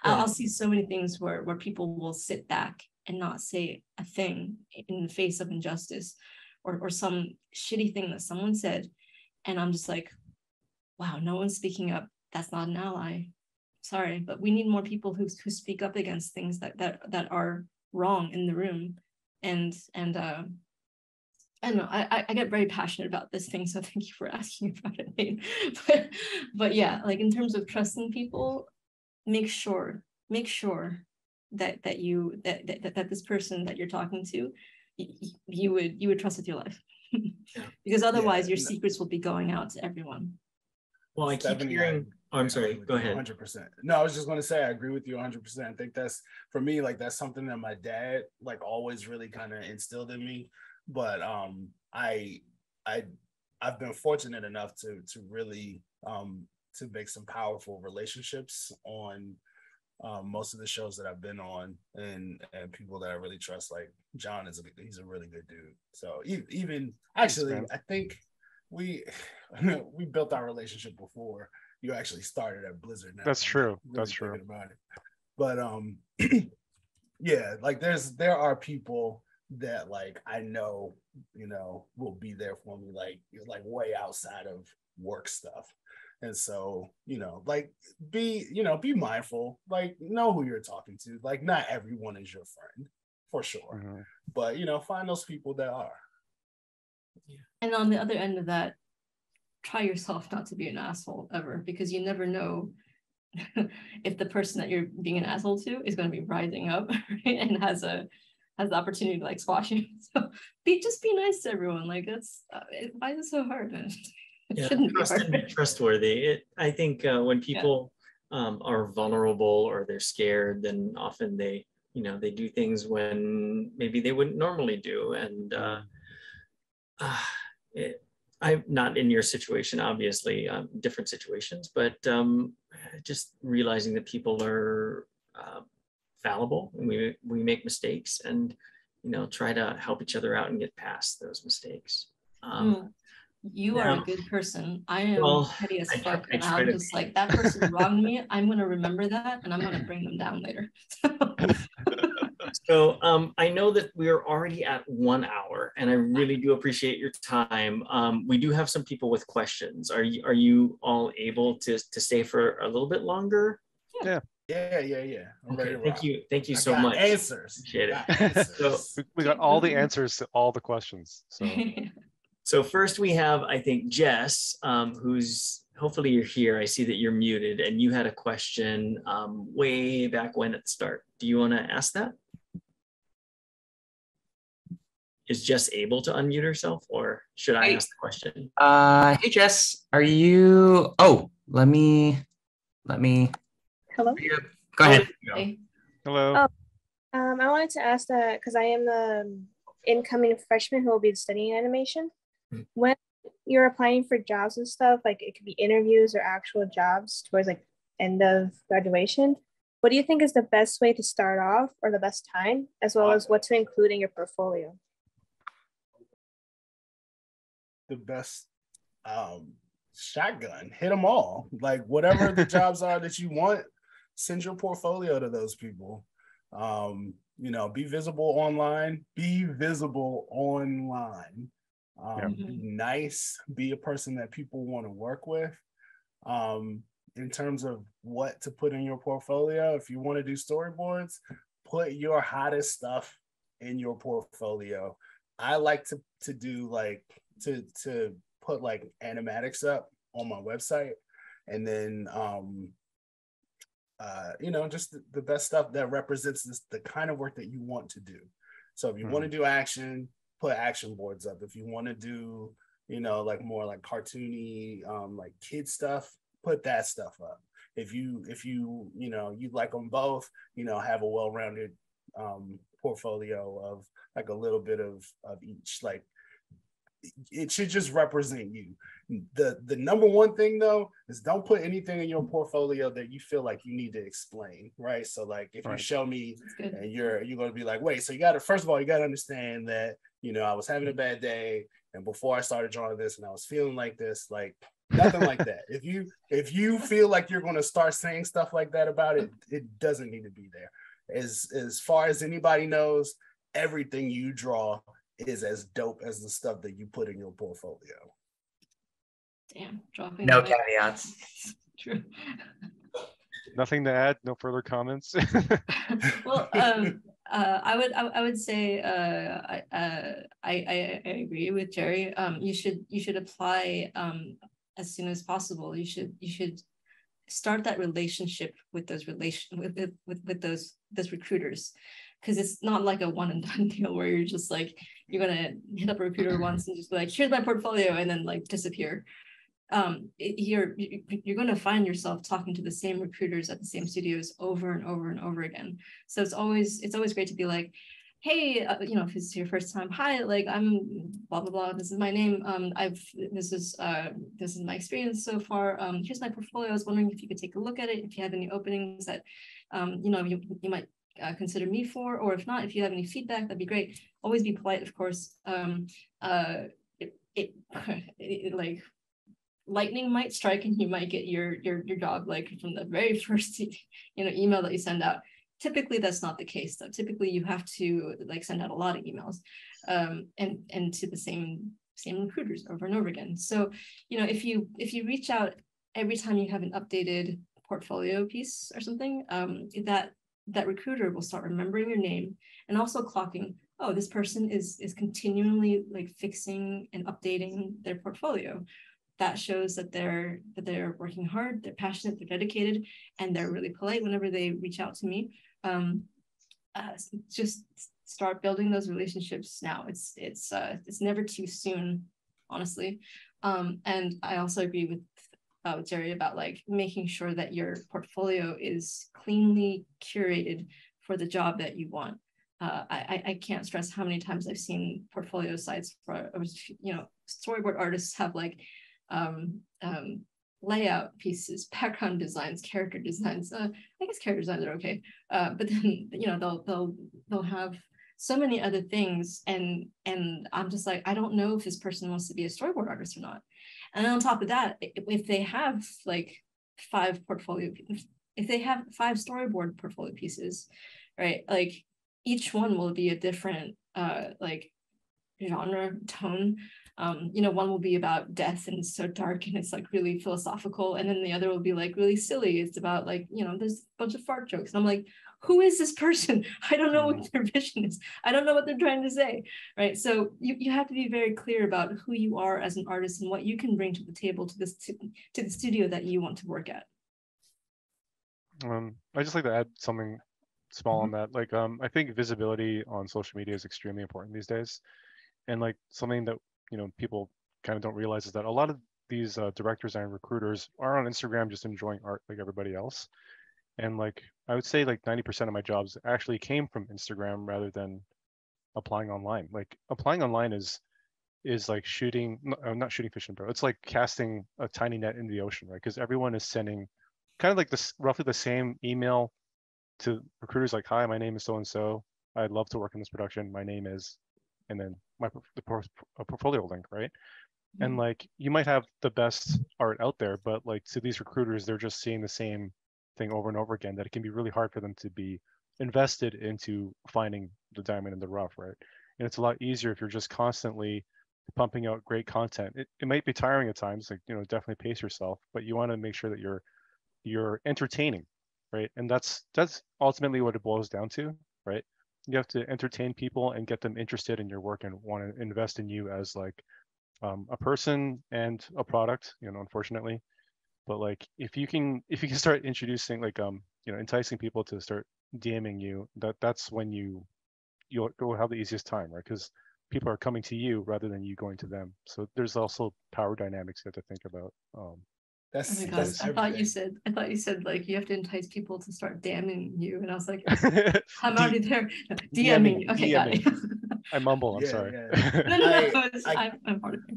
I'll see so many things where, where people will sit back and not say a thing in the face of injustice or, or some shitty thing that someone said. And I'm just like, wow, no one's speaking up. That's not an ally. Sorry, but we need more people who, who speak up against things that, that, that are wrong in the room. And, and, uh, I don't know. I, I get very passionate about this thing, so thank you for asking about it. Nate. but, but yeah, like in terms of trusting people, make sure make sure that that you that that, that this person that you're talking to, you, you would you would trust with your life, because otherwise yeah, your secrets will be going out to everyone. Well, I keep hearing. Oh, I'm sorry. Go ahead. 100%. No, I was just going to say I agree with you 100%. I think that's for me like that's something that my dad like always really kind of instilled in me but um, I I I've been fortunate enough to to really um, to make some powerful relationships on um, most of the shows that I've been on and and people that I really trust, like Jon is a he's a really good dude. So even actually, I think we we built our relationship before you actually started at Blizzard. Now. That's true. Really That's true. About it. But um, yeah, like there's there are people that like I know you know will be there for me like like way outside of work stuff and so, you know, like be, you know, be mindful, like know who you're talking to. Like not everyone is your friend for sure. Mm-hmm. But you know, find those people that are. And on the other end of that, try yourself not to be an asshole ever because you never know if the person that you're being an asshole to is going to be rising up right? and has a has the opportunity to like squash you. So be just be nice to everyone. Like that's uh, why is it so hard? it yeah, trusted, trustworthy. It, I think uh, when people yeah. um, are vulnerable or they're scared, then often they, you know, they do things when maybe they wouldn't normally do. And uh, uh, it, I'm not in your situation, obviously, um, different situations, but um, just realizing that people are uh, fallible and we, we make mistakes and, you know, try to help each other out and get past those mistakes. Um, mm you yeah. are a good person. I am well, petty as fuck. I, I and I'm to... just like, that person wronged me. I'm going to remember that and I'm going to bring them down later. so um, I know that we are already at one hour and I really do appreciate your time. Um, we do have some people with questions. Are you, are you all able to, to stay for a little bit longer? Yeah. Yeah, yeah, yeah. Okay, thank you. Thank you so much. Answers. Appreciate it. Answers. So, we got all the answers to all the questions. So So first we have, I think, Jess, um, who's hopefully you're here. I see that you're muted and you had a question um, way back when at the start. Do you want to ask that? Is Jess able to unmute herself or should I hey. ask the question? Uh, hey, Jess, are you, oh, let me, let me. Hello? Go ahead. Hey. Hello. Oh, um, I wanted to ask that because I am the incoming freshman who will be studying animation when you're applying for jobs and stuff, like it could be interviews or actual jobs towards like end of graduation, what do you think is the best way to start off or the best time, as well as what to include in your portfolio? The best um, shotgun, hit them all. Like whatever the jobs are that you want, send your portfolio to those people. Um, you know, be visible online, be visible online um, yeah. be nice, be a person that people want to work with. Um, in terms of what to put in your portfolio, if you want to do storyboards, put your hottest stuff in your portfolio. I like to to do like to to put like animatics up on my website, and then um, uh, you know just the, the best stuff that represents this the kind of work that you want to do. So if you hmm. want to do action, put action boards up. If you want to do, you know, like more like cartoony, um, like kid stuff, put that stuff up. If you if you you know you'd like them both, you know, have a well-rounded um, portfolio of like a little bit of of each. Like it should just represent you. The the number one thing though is don't put anything in your portfolio that you feel like you need to explain, right? So like if right. you show me and you're you're gonna be like, wait, so you gotta first of all, you gotta understand that you know, I was having a bad day, and before I started drawing this, and I was feeling like this, like nothing like that. If you if you feel like you're gonna start saying stuff like that about it, it doesn't need to be there. As as far as anybody knows, everything you draw is as dope as the stuff that you put in your portfolio. Damn, dropping no caveats. True. Nothing to add. No further comments. well, um, uh, I would I, I would say uh, I, uh, I, I, I agree with Jerry. Um, you should you should apply um, as soon as possible. You should you should start that relationship with those relation with with, with those those recruiters because it's not like a one and done deal where you're just like you're gonna hit up a recruiter once and just be like here's my portfolio and then like disappear um, you're you're going to find yourself talking to the same recruiters at the same studios over and over and over again. So it's always it's always great to be like, hey, uh, you know, if it's your first time, hi, like I'm blah blah blah. This is my name. Um, I've this is uh this is my experience so far. Um, here's my portfolio. I was wondering if you could take a look at it. If you have any openings that um, you know, you, you might uh, consider me for, or if not, if you have any feedback, that'd be great. Always be polite, of course. Um, uh, it, it, it, like lightning might strike and you might get your your your job like from the very first you know email that you send out. Typically, that's not the case though. Typically, you have to like send out a lot of emails, um, and and to the same same recruiters over and over again. So, you know, if you if you reach out every time you have an updated portfolio piece or something, um, that that recruiter will start remembering your name and also clocking oh this person is is continually like fixing and updating their portfolio. That shows that they're that they're working hard they're passionate they're dedicated and they're really polite whenever they reach out to me. Um, uh, just start building those relationships now. It's it's uh, it's never too soon honestly. Um, and i also agree with uh, Jerry about like making sure that your portfolio is cleanly curated for the job that you want. Uh, I, I can't stress how many times I've seen portfolio sites for, you know, storyboard artists have like um, um, layout pieces, background designs, character designs. Uh, I guess character designs are okay, uh, but then you know they'll they'll they'll have so many other things, and and I'm just like I don't know if this person wants to be a storyboard artist or not. And on top of that, if they have like five portfolio, if they have five storyboard portfolio pieces, right? Like each one will be a different uh like genre tone. Um, you know, one will be about death and it's so dark and it's like really philosophical, and then the other will be like really silly. It's about like you know, there's a bunch of fart jokes. And I'm like, who is this person? I don't know what mm. their vision is. I don't know what they're trying to say, right? So you, you have to be very clear about who you are as an artist and what you can bring to the table to this to, to the studio that you want to work at. Um, I just like to add something small mm-hmm. on that. Like, um, I think visibility on social media is extremely important these days, and like something that you know people kind of don't realize is that a lot of these uh, directors and recruiters are on Instagram just enjoying art like everybody else and like i would say like 90% of my jobs actually came from instagram rather than applying online. Like applying online is is like shooting uh, not shooting fish and bro it's like casting a tiny net in the ocean right? Because everyone is sending kind of like this roughly the same email to recruiters like hi my name is so and so i'd love to work in this production. My name is and then my the portfolio link right? Mm-hmm. and like you might have the best art out there but like to these recruiters they're just seeing the same thing over and over again that it can be really hard for them to be invested into finding the diamond in the rough, right? And it's a lot easier if you're just constantly pumping out great content. It, it might be tiring at times, like you know, definitely pace yourself, but you want to make sure that you're you're entertaining, right? And that's that's ultimately what it boils down to, right? You have to entertain people and get them interested in your work and want to invest in you as like um, a person and a product. You know, unfortunately, but like if you can if you can start introducing like um you know enticing people to start DMing you that that's when you you'll, you'll have the easiest time right because people are coming to you rather than you going to them so there's also power dynamics you have to think about um that's, oh my God. I thought you said I thought you said like you have to entice people to start damning you, and I was like, I'm already there. DMing. DMing. Okay, DMing. got it. I mumble. I'm yeah, sorry. Yeah. no, no, no. I, I, I'm part of it.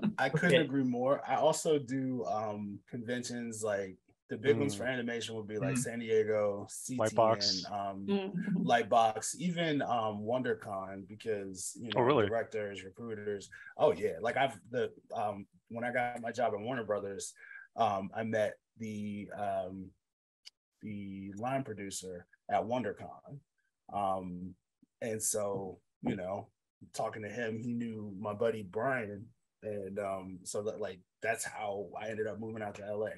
I couldn't agree more. I also do um conventions like the big mm. ones for mm. animation would be like mm. San Diego, CTN, Lightbox, um, mm. Lightbox, even um, WonderCon because you oh, know oh, really? directors, recruiters. Oh yeah, like I've the um, when I got my job at Warner Brothers, um, I met the um, the line producer at WonderCon, um, and so you know talking to him, he knew my buddy Brian and um, so that like that's how I ended up moving out to LA.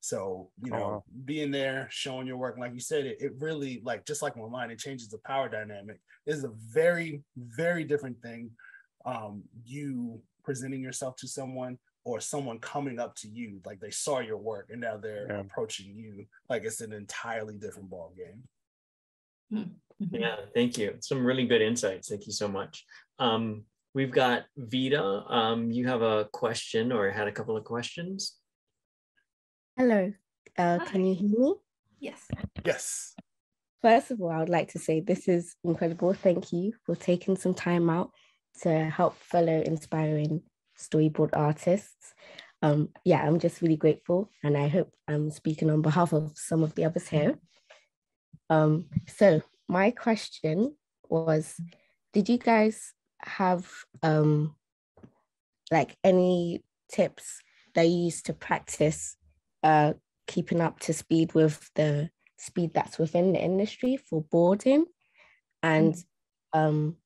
So you know, uh-huh. being there, showing your work, like you said, it, it really like just like my mind, it changes the power dynamic. Is a very very different thing. Um, you presenting yourself to someone or someone coming up to you like they saw your work and now they're yeah. approaching you like it's an entirely different ball game hmm. yeah thank you some really good insights thank you so much um, We've got Vita. Um, you have a question or had a couple of questions. Hello. Uh, can you hear me? Yes. Yes. First of all, I would like to say this is incredible. Thank you for taking some time out to help fellow inspiring storyboard artists. Um, yeah, I'm just really grateful, and I hope I'm speaking on behalf of some of the others here. Um, so my question was, did you guys have um like any tips that you use to practice uh keeping up to speed with the speed that's within the industry for boarding? And mm. um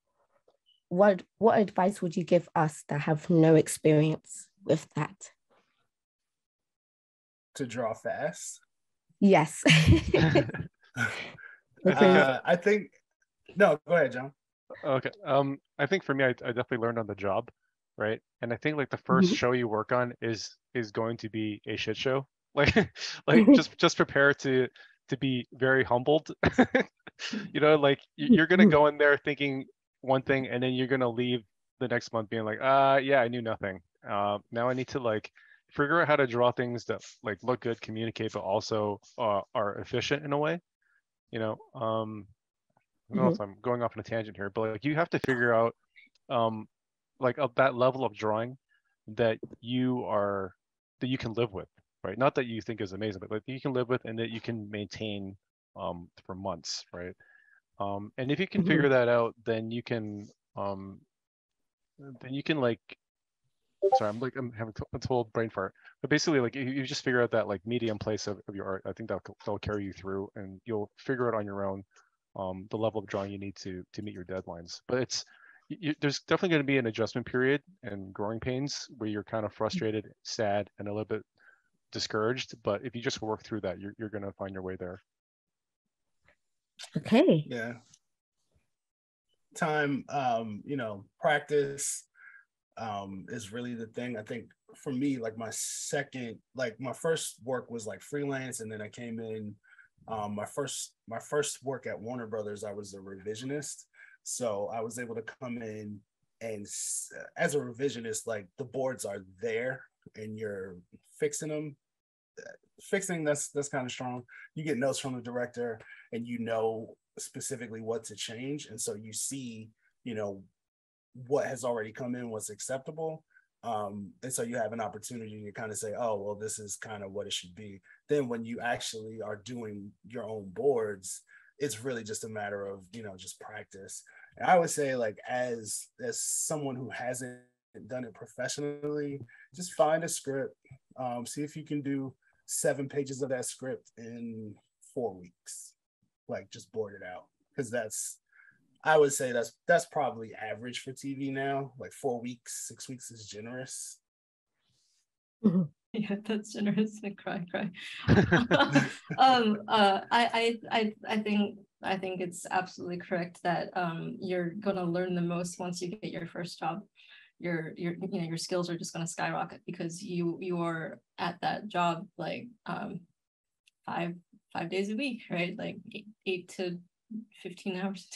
what what advice would you give us that have no experience with that? To draw fast? Yes. Uh, i think no go ahead jon. Okay um i think for me i, I definitely learned on the job right? And i think like the 1st mm-hmm. show you work on is is going to be a shit show. Like like just just prepare to to be very humbled. You know like you're gonna go in there thinking one thing and then you're gonna leave the next month being like uh yeah i knew nothing. Uh, now i need to like figure out how to draw things that like look good communicate but also uh, are efficient in a way you know? Um i don't know mm-hmm. if i'm going off on a tangent here but like you have to figure out um like of that level of drawing that you are that you can live with right? Not that you think is amazing, but like you can live with and that you can maintain um, for months, right? Um, and if you can mm-hmm. figure that out, then you can um, then you can like sorry, I'm like I'm having a total brain fart. But basically, like you, you just figure out that like medium place of, of your art. I think that'll, that'll carry you through, and you'll figure it on your own um, the level of drawing you need to to meet your deadlines. But it's you, there's definitely going to be an adjustment period and growing pains where you're kind of frustrated, sad, and a little bit discouraged but if you just work through that you're, you're going to find your way there. Okay. Yeah. Time um you know practice um is really the thing. I think for me like my second like my first work was like freelance and then i came in um my first my first work at warner brothers i was a revisionist. So i was able to come in and as a revisionist like the boards are there and you're fixing them fixing that's that's kind of strong. You get notes from the director and you know specifically what to change. And so you see you know what has already come in what's acceptable um, and so you have an opportunity to kind of say oh well this is kind of what it should be then when you actually are doing your own boards it's really just a matter of you know just practice and i would say like as as someone who hasn't done it professionally, just find a script. Um, see if you can do seven pages of that script in four weeks. Like just board it out. Because that's I would say that's that's probably average for TV now. Like four weeks, six weeks is generous. Mm-hmm. Yeah, that's generous. I cry, cry. um, uh, I, I, I, I think I think it's absolutely correct that um, you're gonna learn the most once you get your first job your your you know your skills are just going to skyrocket because you you are at that job like um five five days a week right like eight, eight to 15 hours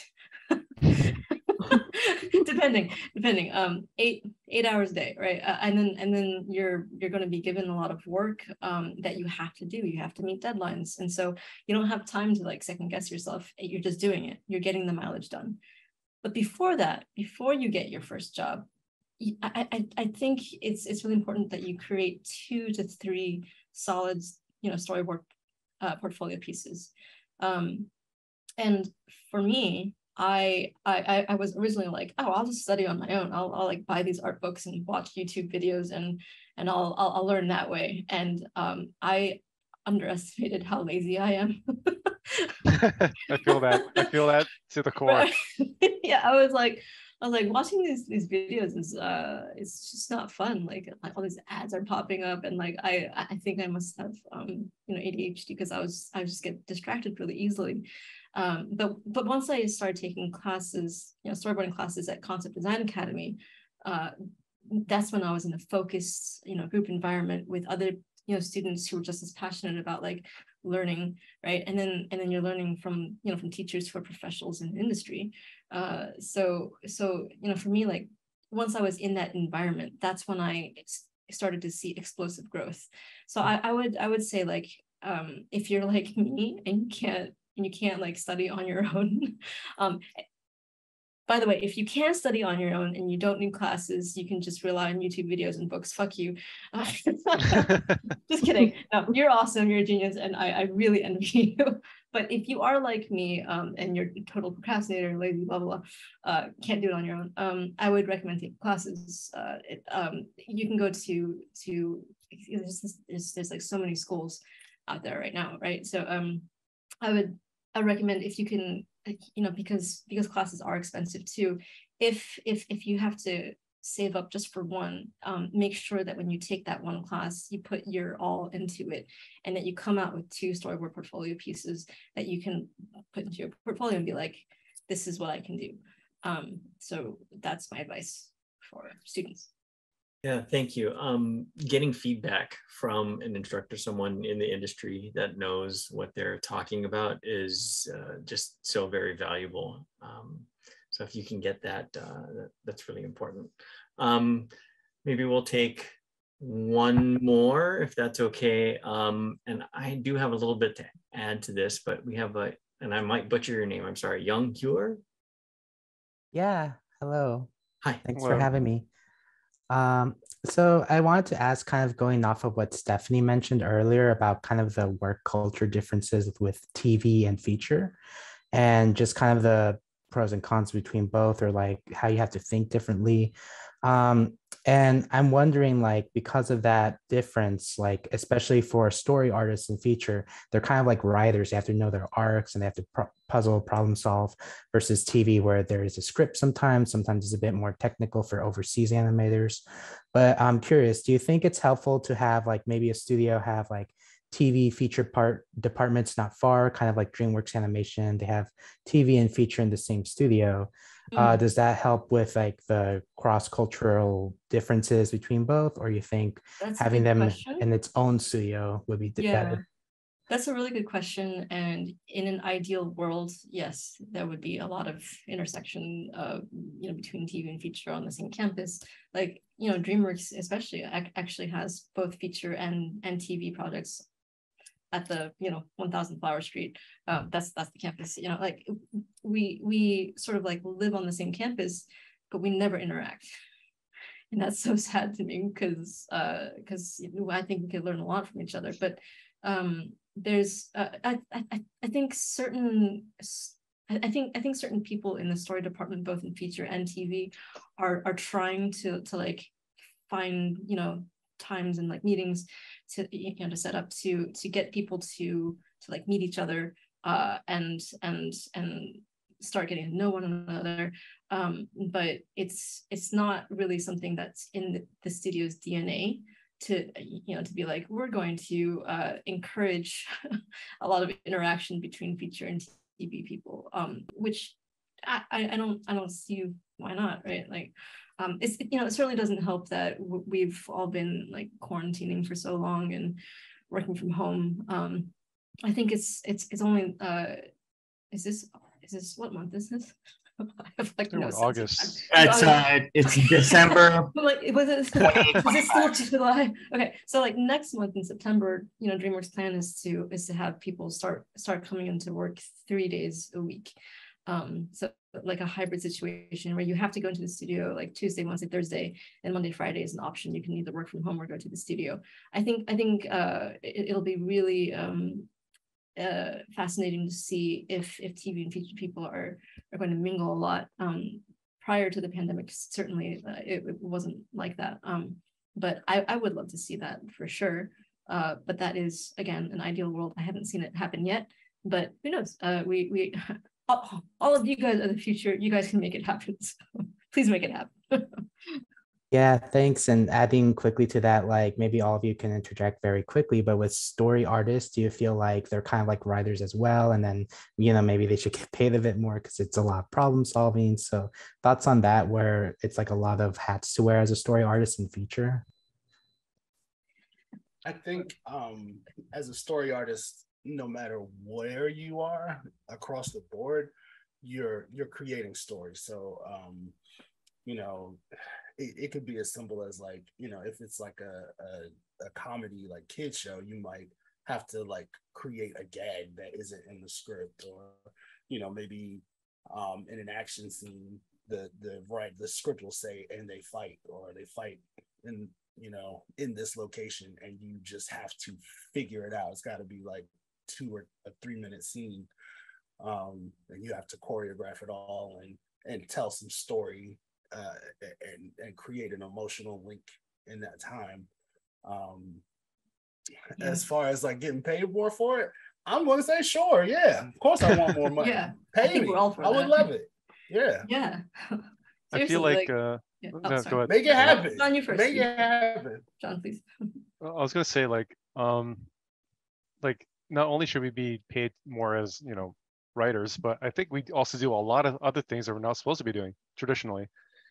depending depending um eight eight hours a day right? Uh, and then and then you're you're going to be given a lot of work um that you have to do. You have to meet deadlines. And so you don't have time to like second guess yourself. You're just doing it. You're getting the mileage done. But before that before you get your first job I, I, I think it's it's really important that you create two to three solid, you know, storyboard uh, portfolio pieces. Um, and for me, I, I I was originally like, oh, I'll just study on my own. I'll, I'll like buy these art books and watch YouTube videos and and I'll I'll, I'll learn that way. And um, I underestimated how lazy I am. I feel that. I feel that to the core. yeah, I was like, I was like watching these these videos is uh it's just not fun. Like, like all these ads are popping up and like I I think I must have um you know ADHD because I was I just get distracted really easily. Um, but but once I started taking classes, you know, storyboarding classes at Concept Design Academy, uh, that's when I was in a focused, you know, group environment with other, you know, students who were just as passionate about like learning, right? And then and then you're learning from, you know, from teachers who are professionals in the industry. Uh, so so you know for me like once I was in that environment, that's when I started to see explosive growth. So I, I would I would say like um, if you're like me and you can't and you can't like study on your own, um, by the way, if you can study on your own and you don't need classes, you can just rely on YouTube videos and books. Fuck you. Uh, just kidding. No, you're awesome. You're a genius, and I, I really envy you. But if you are like me um, and you're a total procrastinator, lazy, blah blah blah, uh, can't do it on your own, um, I would recommend taking classes. Uh, it, um, you can go to to there's, there's, there's like so many schools out there right now, right? So um, I would I recommend if you can you know because because classes are expensive too. If if if you have to save up just for one um, make sure that when you take that one class you put your all into it and that you come out with two storyboard portfolio pieces that you can put into your portfolio and be like this is what i can do. Um, so that's my advice for students yeah, thank you. Um, getting feedback from an instructor, someone in the industry that knows what they're talking about, is uh, just so very valuable. Um, so if you can get that, uh, that that's really important. Um, maybe we'll take one more, if that's okay. Um, and I do have a little bit to add to this, but we have a, and I might butcher your name. I'm sorry, Young Cure. Yeah. Hello. Hi. Thanks Hello. for having me. Um, so I wanted to ask, kind of going off of what Stephanie mentioned earlier about kind of the work culture differences with TV and feature, and just kind of the pros and cons between both, or like how you have to think differently. Um, and i'm wondering like because of that difference like especially for story artists and feature they're kind of like writers they have to know their arcs and they have to puzzle problem solve versus tv where there is a script sometimes sometimes it's a bit more technical for overseas animators but i'm curious do you think it's helpful to have like maybe a studio have like TV feature part departments not far, kind of like DreamWorks Animation. They have TV and feature in the same studio. Uh, mm-hmm. Uh, does that help with like the cross cultural differences between both, or you think That's having them question. in its own studio would be yeah. better? That's a really good question. And in an ideal world, yes, there would be a lot of intersection, uh, you know, between TV and feature on the same campus. Like, you know, DreamWorks especially actually has both feature and and TV projects at the you know 1000 flower street um, that's that's the campus you know like we we sort of like live on the same campus but we never interact. And that's so sad to me because uh because you know, i think we could learn a lot from each other but um there's uh, I, I i think certain I think I think certain people in the story department, both in feature and TV, are are trying to to like find you know times and like meetings to you know to set up to to get people to to like meet each other uh, and and and start getting to know one another. Um, but it's it's not really something that's in the, the studio's dna to you know to be like we're going to uh, encourage a lot of interaction between feature and tv people um, which I, I don't i don't see why not right? Like um, it's you know it certainly doesn't help that we've all been like quarantining for so long and working from home. Um, I think it's it's it's only uh, is this is this what month is this? I have like no August. It's uh, it's December. like was it, is it still July? Okay, so like next month in September, you know, DreamWorks plan is to is to have people start start coming into work three days a week. Um, so like a hybrid situation where you have to go into the studio like Tuesday, Wednesday, Thursday, and Monday, Friday is an option. You can either work from home or go to the studio. I think I think uh, it, will be really um, uh, fascinating to see if if TV and feature people are are going to mingle a lot. Um, prior to the pandemic, certainly uh, it, it, wasn't like that. Um, but I, I would love to see that for sure. Uh, but that is again an ideal world. I haven't seen it happen yet, but who knows? Uh, we we all, all of you guys are the future. You guys can make it happen. So please make it happen. yeah, thanks. And adding quickly to that, like maybe all of you can interject very quickly, but with story artists, do you feel like they're kind of like writers as well? And then, you know, maybe they should get paid a bit more because it's a lot of problem solving. So thoughts on that, where it's like a lot of hats to wear as a story artist and feature? I think um, as a story artist, no matter where you are across the board, you're you're creating stories. So um, you know, it, it could be as simple as like, you know, if it's like a, a, a comedy like kid show, you might have to like create a gag that isn't in the script or you know maybe um, in an action scene the the right the script will say and they fight or they fight in you know in this location and you just have to figure it out it's got to be like two or a three minute scene um and you have to choreograph it all and and tell some story uh and and create an emotional link in that time um yeah. as far as like getting paid more for it i'm going to say sure yeah of course i want more money yeah pay me i would love it yeah yeah I feel like, like uh, yeah. oh, no, go ahead. make it happen. On you first. Make it happen. Jon, please. I was gonna say like um, like not only should we be paid more as you know writers, but I think we also do a lot of other things that we're not supposed to be doing traditionally.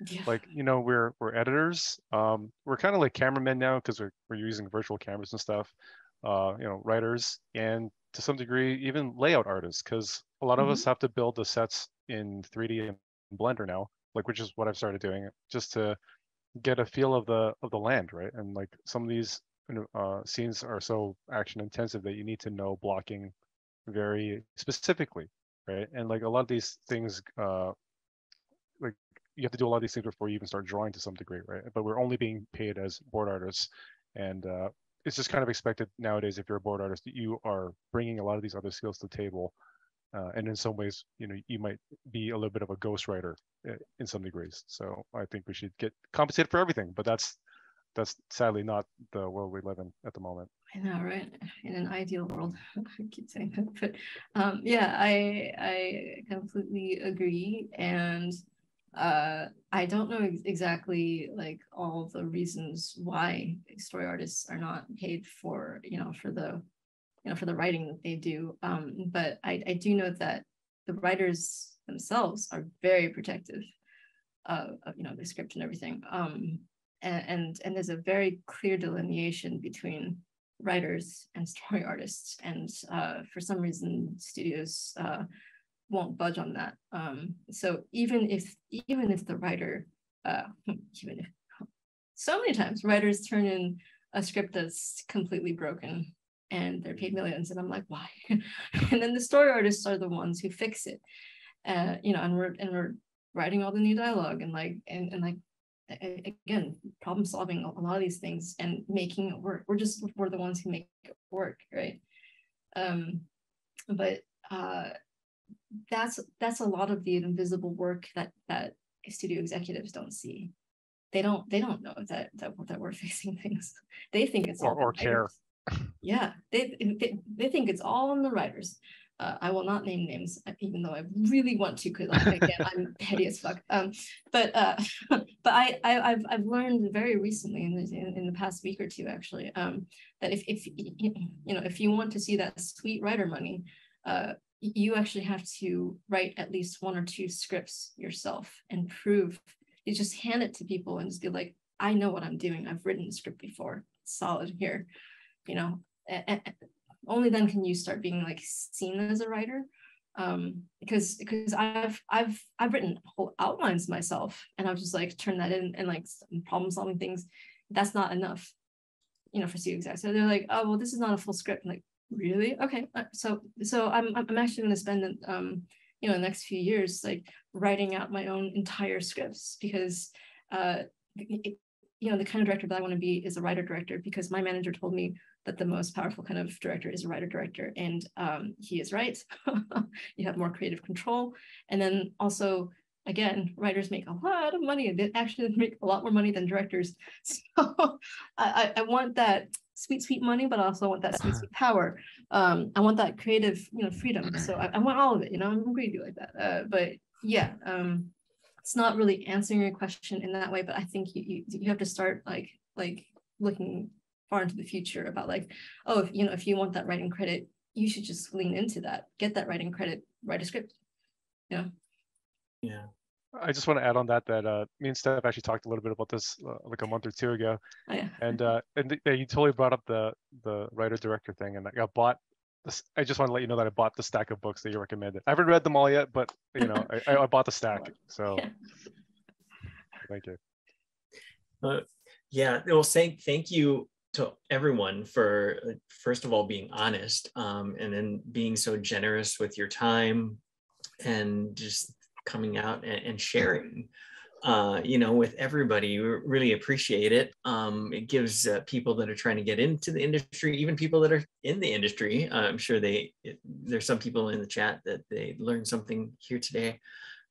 Yeah. Like you know we're we're editors. Um, we're kind of like cameramen now because we're we're using virtual cameras and stuff. Uh, you know, writers and to some degree even layout artists because a lot of mm-hmm. us have to build the sets in 3D and Blender now like which is what I've started doing just to get a feel of the of the land, right? And like some of these uh, scenes are so action intensive that you need to know blocking very specifically, right? And like a lot of these things, uh, like you have to do a lot of these things before you even start drawing to some degree, right? But we're only being paid as board artists, and uh, it's just kind of expected nowadays if you're a board artist that you are bringing a lot of these other skills to the table uh, and in some ways, you know, you might be a little bit of a ghostwriter uh, in some degrees. So I think we should get compensated for everything, but that's that's sadly not the world we live in at the moment. I know, right? In an ideal world, I keep saying that, but um, yeah, I I completely agree, and uh, I don't know ex- exactly like all the reasons why story artists are not paid for, you know, for the you know, for the writing that they do. Um, but I, I do know that the writers themselves are very protective of, of you know, the script and everything. Um, and, and, and there's a very clear delineation between writers and story artists. And uh, for some reason, studios uh, won't budge on that. Um, so even if even if the writer, uh, even if so many times writers turn in a script that's completely broken and they're paid millions. And I'm like, why? and then the story artists are the ones who fix it. Uh, you know, and we're and we're writing all the new dialogue and like and, and like again, problem solving a lot of these things and making it work. We're just we're the ones who make it work, right? Um, but uh that's that's a lot of the invisible work that that studio executives don't see they don't they don't know that that, that we're facing things they think it's or, or care yeah, they, they, they think it's all on the writers. Uh, I will not name names, uh, even though I really want to, because like, again, I'm petty as fuck. Um, but uh, but I, I have I've learned very recently in the, in, in, the past week or two actually um, that if if you know if you want to see that sweet writer money, uh, you actually have to write at least one or two scripts yourself and prove. You just hand it to people and just be like, I know what I'm doing. I've written a script before. solid here you know only then can you start being like seen as a writer. Um because because i've i've i've written whole outlines myself and i've just like turned that in and like problem solving things. That's not enough you know for execs so they're like oh well this is not a full script. I'm like really? Okay. Uh, so so i'm i'm actually going to spend um you know the next few years like writing out my own entire scripts because uh it, you know the kind of director that i want to be is a writer director because my manager told me that the most powerful kind of director is a writer director and um, he is right. You have more creative control. And then also again writers make a lot of money. They actually make a lot more money than directors. So I, I want that sweet sweet money but I also want that sweet sweet power. Um, i want that creative you know freedom. So i, I want all of it you know i'm greedy like that. Uh, but yeah um, it's not really answering your question in that way but i think you, you, you have to start like like looking far into the future about like, oh, if you know, if you want that writing credit, you should just lean into that, get that writing credit, write a script. Yeah. Yeah. I just want to add on that that uh, me and Steph actually talked a little bit about this uh, like a month or two ago, oh, yeah. and uh, and th- you totally brought up the the writer director thing, and I got bought. This, I just want to let you know that I bought the stack of books that you recommended. I haven't read them all yet, but you know I, I bought the stack, so yeah. thank you. Uh, yeah, well, say thank you to everyone for first of all being honest um, and then being so generous with your time and just coming out and, and sharing uh, you know, with everybody. We really appreciate it. Um, it gives uh, people that are trying to get into the industry, even people that are in the industry. Uh, I'm sure they there's some people in the chat that they learned something here today.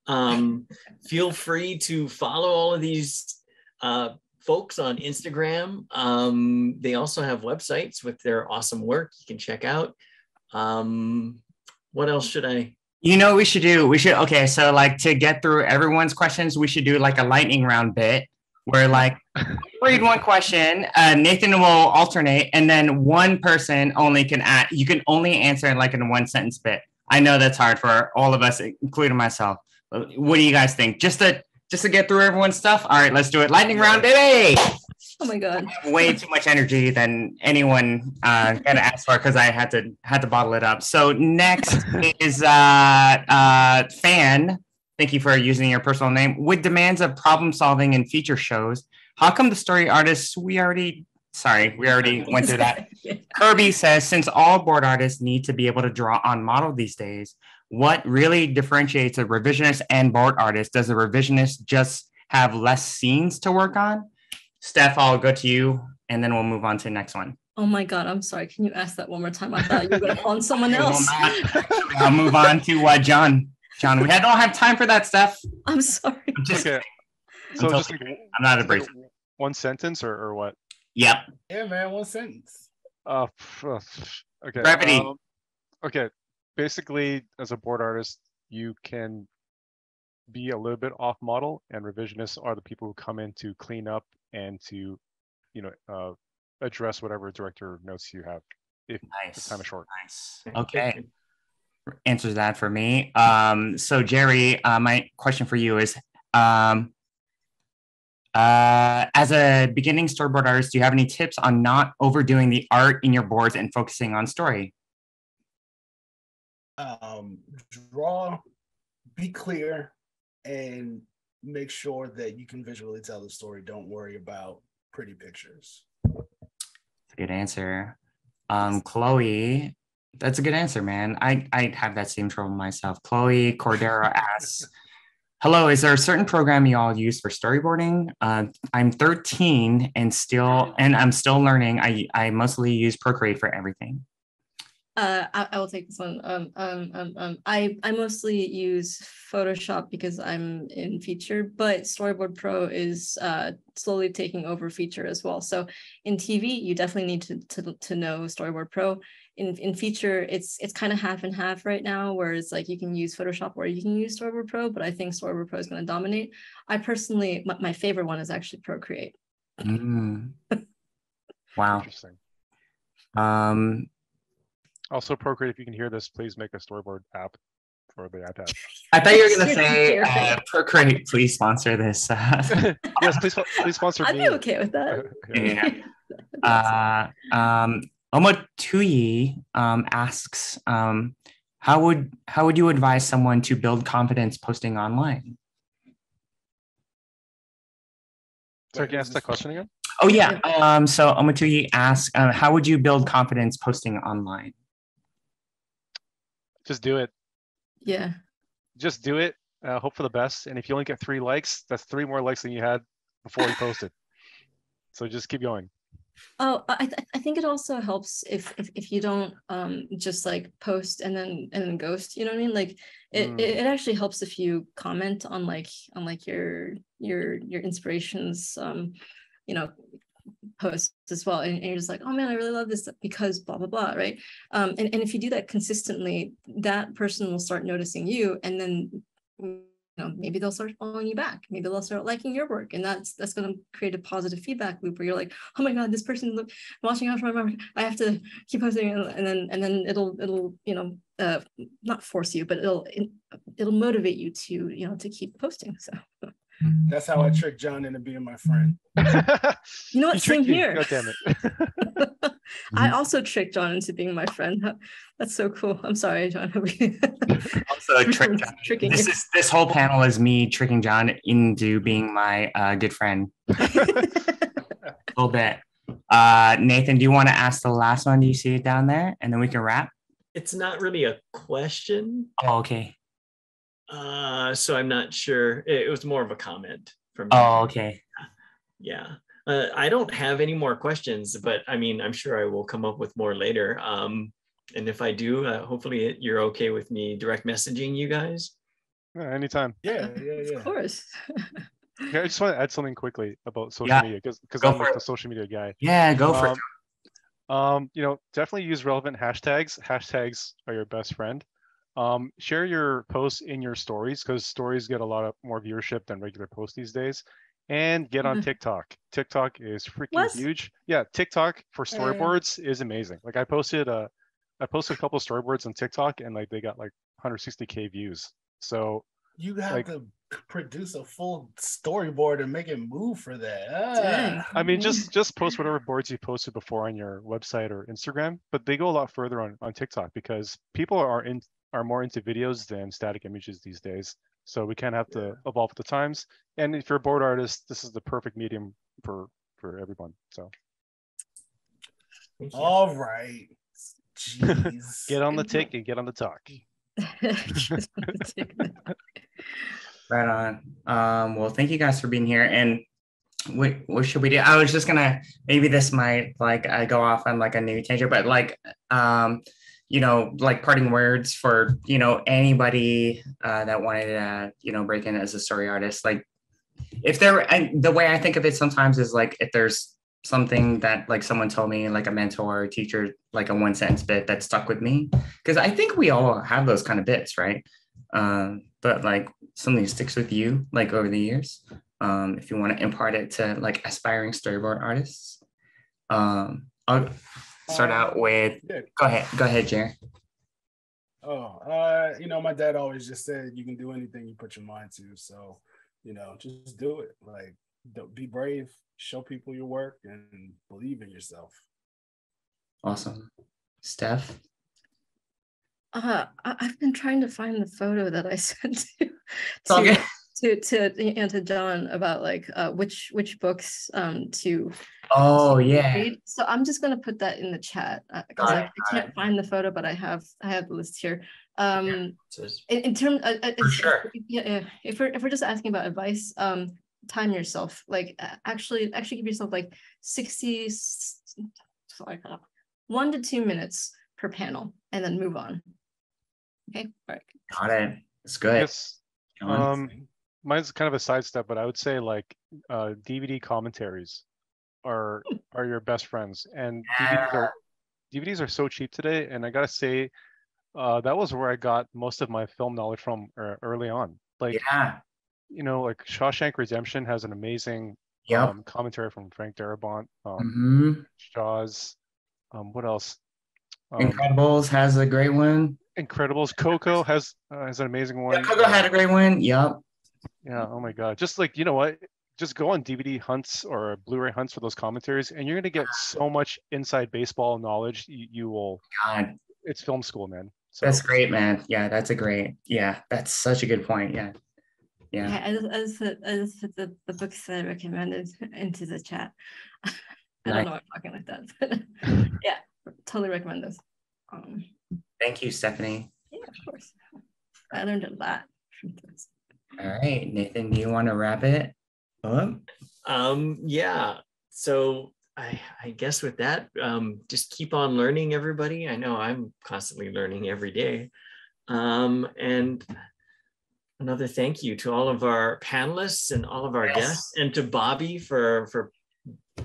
Um, feel free to follow all of these uh, folks on Instagram. Um, they also have websites with their awesome work you can check out. Um, what else should I you know, we should do. We should. Okay, so like to get through everyone's questions, we should do like a lightning round bit where like read one question, uh, Nathan will alternate, and then one person only can add. You can only answer in like in one sentence bit. I know that's hard for all of us, including myself. What do you guys think? Just to just to get through everyone's stuff. All right, let's do it. Lightning round, baby. Oh my god. way too much energy than anyone uh, can ask for because I had to had to bottle it up. So next is uh, uh, fan. Thank you for using your personal name. With demands of problem solving and feature shows, how come the story artists we already sorry we already went through that. Kirby says since all board artists need to be able to draw on model these days, what really differentiates a revisionist and board artist? Does a revisionist just have less scenes to work on? Steph, I'll go to you and then we'll move on to the next one. Oh my God, I'm sorry. Can you ask that one more time? I thought you were going to call on someone else. I'll move on to uh, Jon. Jon, we don't have time for that, Steph. I'm sorry. I'm just, okay. So just like, I'm not a brief. One sentence or, or what? Yep. Yeah, man, one sentence. Uh, okay. Brevity. Um, okay. Basically, as a board artist, you can be a little bit off model, and revisionists are the people who come in to clean up and to, you know, uh, address whatever director notes you have if nice. the time is short. Nice. Okay. Answers that for me. Um, so Jerry, uh, my question for you is, um, uh, as a beginning storyboard artist, do you have any tips on not overdoing the art in your boards and focusing on story? Um, draw, be clear, and make sure that you can visually tell the story. Don't worry about pretty pictures. That's a good answer. Um, Chloe, that's a good answer, man. I, I have that same trouble myself. Chloe Cordero asks, Hello, is there a certain program you all use for storyboarding? Uh, I'm 13 and still, and I'm still learning. I, I mostly use Procreate for everything. Uh, I, I, will take this one. Um, um, um, um, I, I mostly use Photoshop because I'm in feature, but Storyboard Pro is uh, slowly taking over feature as well. So in TV, you definitely need to, to, to know Storyboard Pro. In, in feature, it's it's kind of half and half right now, where it's like you can use Photoshop or you can use Storyboard Pro, but I think Storyboard Pro is going to dominate. I personally, my, my favorite one is actually Procreate. Mm. wow. Interesting. Um, also, Procreate, if you can hear this, please make a storyboard app for the iPad. I thought you were going to say uh, Procreate, please sponsor this. Uh, yes, please, please sponsor I'd me. be okay with that. yeah. uh, um, Omotuyi um, asks, um, how would how would you advise someone to build confidence posting online? Sorry, can you ask that question again? Oh yeah. Um, so Omotuyi asks, uh, how would you build confidence posting online? Just do it. Yeah. Just do it. Uh, hope for the best. And if you only get three likes, that's three more likes than you had before you posted. so just keep going. Oh, I, th- I think it also helps if, if if you don't um just like post and then and then ghost. You know what I mean? Like it, mm. it, it actually helps if you comment on like on like your your your inspirations um you know posts as well and, and, you're just like oh man i really love this because blah blah blah right? Um, and, and if you do that consistently that person will start noticing you and then you know maybe they'll start following you back. Maybe they'll start liking your work and that's that's going to create a positive feedback loop where you're like oh my god this person look watching out for my work i have to keep posting and then and then it'll it'll you know uh, not force you but it'll it'll motivate you to you know to keep posting so that's how I tricked Jon into being my friend. you know what? Same here. God damn it. I also tricked Jon into being my friend. That's so cool. I'm sorry, Jon. also trick Jon. Tricking this is this whole panel is me tricking Jon into being my uh, good friend. A little bit. Uh, Nathan, do you want to ask the last one? Do you see it down there? And then we can wrap. It's not really a question. Oh, okay. Uh, so I'm not sure. It, it was more of a comment from. Oh, okay. Yeah. Uh, I don't have any more questions, but I mean, I'm sure I will come up with more later. Um, and if I do, uh, hopefully you're okay with me direct messaging you guys. Yeah, anytime. Yeah, yeah, yeah. Of course. Yeah, I just want to add something quickly about social Yeah. media because because I'm for like the social media guy. Yeah, go for it. Um, um, you know, definitely use relevant hashtags. Hashtags are your best friend. Um, share your posts in your stories because stories get a lot of more viewership than regular posts these days. And get on Mhm. TikTok. TikTok is freaking What? huge. Yeah, TikTok for yeah. storyboards is amazing. Like I posted uh I posted a couple of storyboards on TikTok and like they got like 160k views. So You have Like- to produce a full storyboard and make it move for that. Ah. I mean, just just post whatever boards you posted before on your website or Instagram, but they go a lot further on, on TikTok because people are in are more into videos than static images these days. So we kind of have to evolve with the times. And if you're a board artist, this is the perfect medium for for everyone. So All right. Jeez. get on the Good tick and get on the talk. Right on. Um, well, thank you guys for being here. And what what should we do? I was just gonna maybe this might like I go off on like a new tangent, but like um, you know, like parting words for you know anybody uh, that wanted to you know break in as a story artist. Like if there, and the way I think of it sometimes is like if there's something that like someone told me, like a mentor or teacher, like a one sentence bit that stuck with me, because I think we all have those kind of bits, right? Um, but like something sticks with you like over the years. Um, if you want to impart it to like aspiring storyboard artists, um, I'll start out with. Yeah. Go ahead, go ahead, Jerry. Oh, uh, you know, my dad always just said you can do anything you put your mind to. So, you know, just do it. Like, don't be brave, show people your work, and believe in yourself. Awesome, Steph. Uh, I- I've been trying to find the photo that I sent to It's all to, good. To to and to Jon about like uh, which which books um to Oh to yeah, read. So I'm just gonna put that in the chat because Got I, I can't find the photo, but I have I have the list here. Um, So it's- in, in terms, uh, uh, For if- sure. yeah, yeah, if we're if we're just asking about advice, um, time yourself. Like uh, actually, actually give yourself like sixty, sorry, uh, one to two minutes per panel, and then move on. Okay, all right. got it. It's good. Yes. Jon. Um, mine's kind of a sidestep, but I would say like uh, DVD commentaries are are your best friends, and DVDs are DVDs are so cheap today. And I gotta say, uh, that was where I got most of my film knowledge from uh, early on. Like yeah. you know, like Shawshank Redemption has an amazing Yep. um, commentary from Frank Darabont. Um, hmm Jaws. Um, what else? Um, Incredibles has a great one. Incredibles. Coco has uh, has an amazing one. Yeah, Coco had a great one. Yep. Yeah. Oh my God. Just like you know what? Just go on DVD hunts or Blu-ray hunts for those commentaries, and you're gonna get so much inside baseball knowledge. You, you will. God, It's film school, man. So that's great, man. Yeah, that's a great. Yeah, that's such a good point. Yeah. Yeah. Yeah, I just, I just put, I just put the, the books that I recommended into the chat. I Nice. don't know why I'm talking like that, but yeah, totally recommend those. Um, Thank you, Stephanie. yeah, of course. I learned a lot from those. All right, Nathan, do you want to wrap it up? Um, yeah. So I, I guess with that, um, just keep on learning, everybody. I know I'm constantly learning every day. Um, and another thank you to all of our panelists and all of our Yes. guests, and to Bobby for for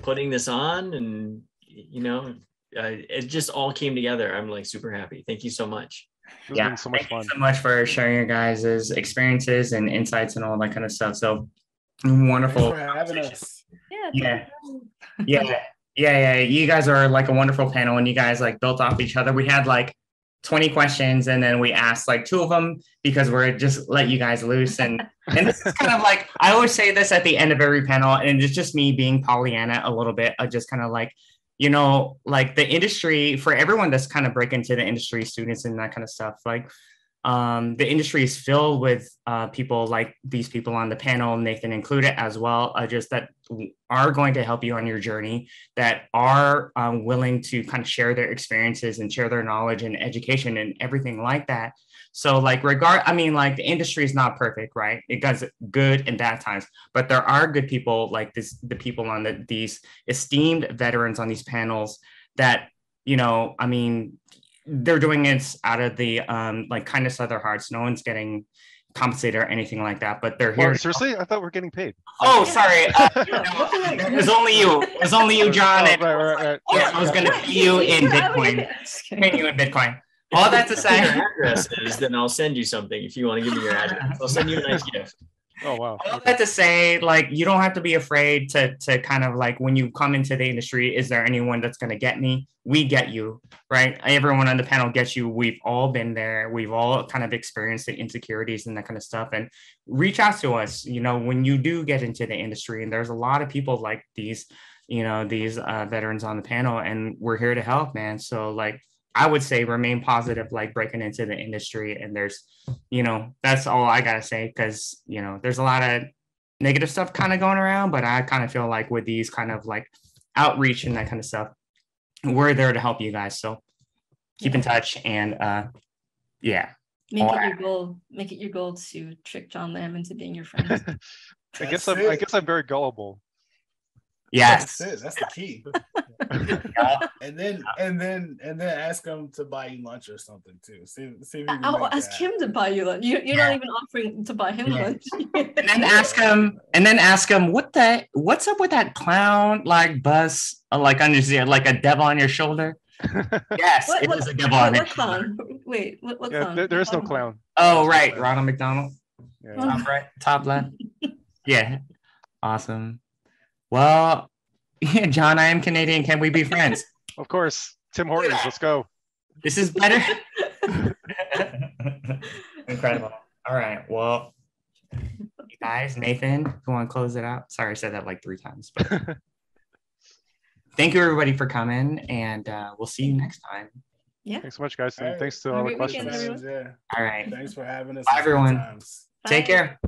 putting this on. And you know, uh, it just all came together. I'm like super happy. Thank you so much. It's yeah, been so much thank fun. you so much for sharing your guys' experiences and insights and all that kind of stuff. So wonderful. Having us. Yeah. Yeah. yeah yeah yeah you guys are like a wonderful panel and you guys like built off each other we had like 20 questions and then we asked like two of them because we're just let you guys loose and and this is kind of like i always say this at the end of every panel and it's just me being pollyanna a little bit of just kind of like you know like the industry for everyone that's kind of breaking into the industry students and that kind of stuff like um, the industry is filled with uh, people like these people on the panel, Nathan included as well, uh, just that are going to help you on your journey, that are um, willing to kind of share their experiences and share their knowledge and education and everything like that. So like regard, I mean, like the industry is not perfect, right? It does good and bad times, but there are good people like this, the people on the, these esteemed veterans on these panels that, you know, I mean, they're doing it out of the um, like kindness of their hearts. No one's getting compensated or anything like that, but they're here. Well, seriously, I thought we are getting paid. Oh, sorry. Uh, no, it was only you. It was only you, Jon. Oh, right, right, right. Yeah, I was gonna pay you in Bitcoin. Pay you in Bitcoin. All that to Your say, address is, then I'll send you something if you want to give me your address. I'll send you a nice gift. Oh wow. all that to say, like you don't have to be afraid to to kind of like when you come into the industry, is there anyone that's gonna get me? We get you, right? Everyone on the panel gets you. We've all been there. We've all kind of experienced the insecurities and that kind of stuff. And reach out to us, you know, when you do get into the industry. And there's a lot of people like these, you know, these uh, veterans on the panel, and we're here to help, man. So like I would say remain positive, like breaking into the industry. And there's, you know, that's all I gotta say because you know, there's a lot of negative stuff kind of going around, but I kind of feel like with these kind of like outreach and that kind of stuff, we're there to help you guys. So keep in touch and uh yeah. Make Or- it your goal. Make it your goal to trick Jon Lam into being your friend. I guess I'm I guess I'm very gullible. Yes. That's it. That's the key. Yeah. And then and then and then ask him to buy you lunch or something too. See, see if you can I'll ask that him to buy you lunch. You, you're not even offering to buy him Yeah. lunch. And then ask him, and then ask him what the what's up with that clown like bus, uh, like on your like a devil on your shoulder. Yes, What- it what- is a devil what, on what it. clown? Wait, what, what Yeah, clown? there, there is no Um, clown. Oh right, Ronald McDonald. Yeah. top right, top left. Yeah, awesome. Well, Jon, I am Canadian. Can we be friends? Of course. Tim Hortons, let's go. This is better. Incredible. All right. Well, you guys, Nathan, you want to close it out? Sorry, I said that like three times, but thank you everybody for coming, and uh, we'll see you next time. Yeah. Thanks so much, guys. And Alright. thanks to all the great weekend, questions. Yeah. All right. Thanks for having us. Bye, everyone. Times. Take care.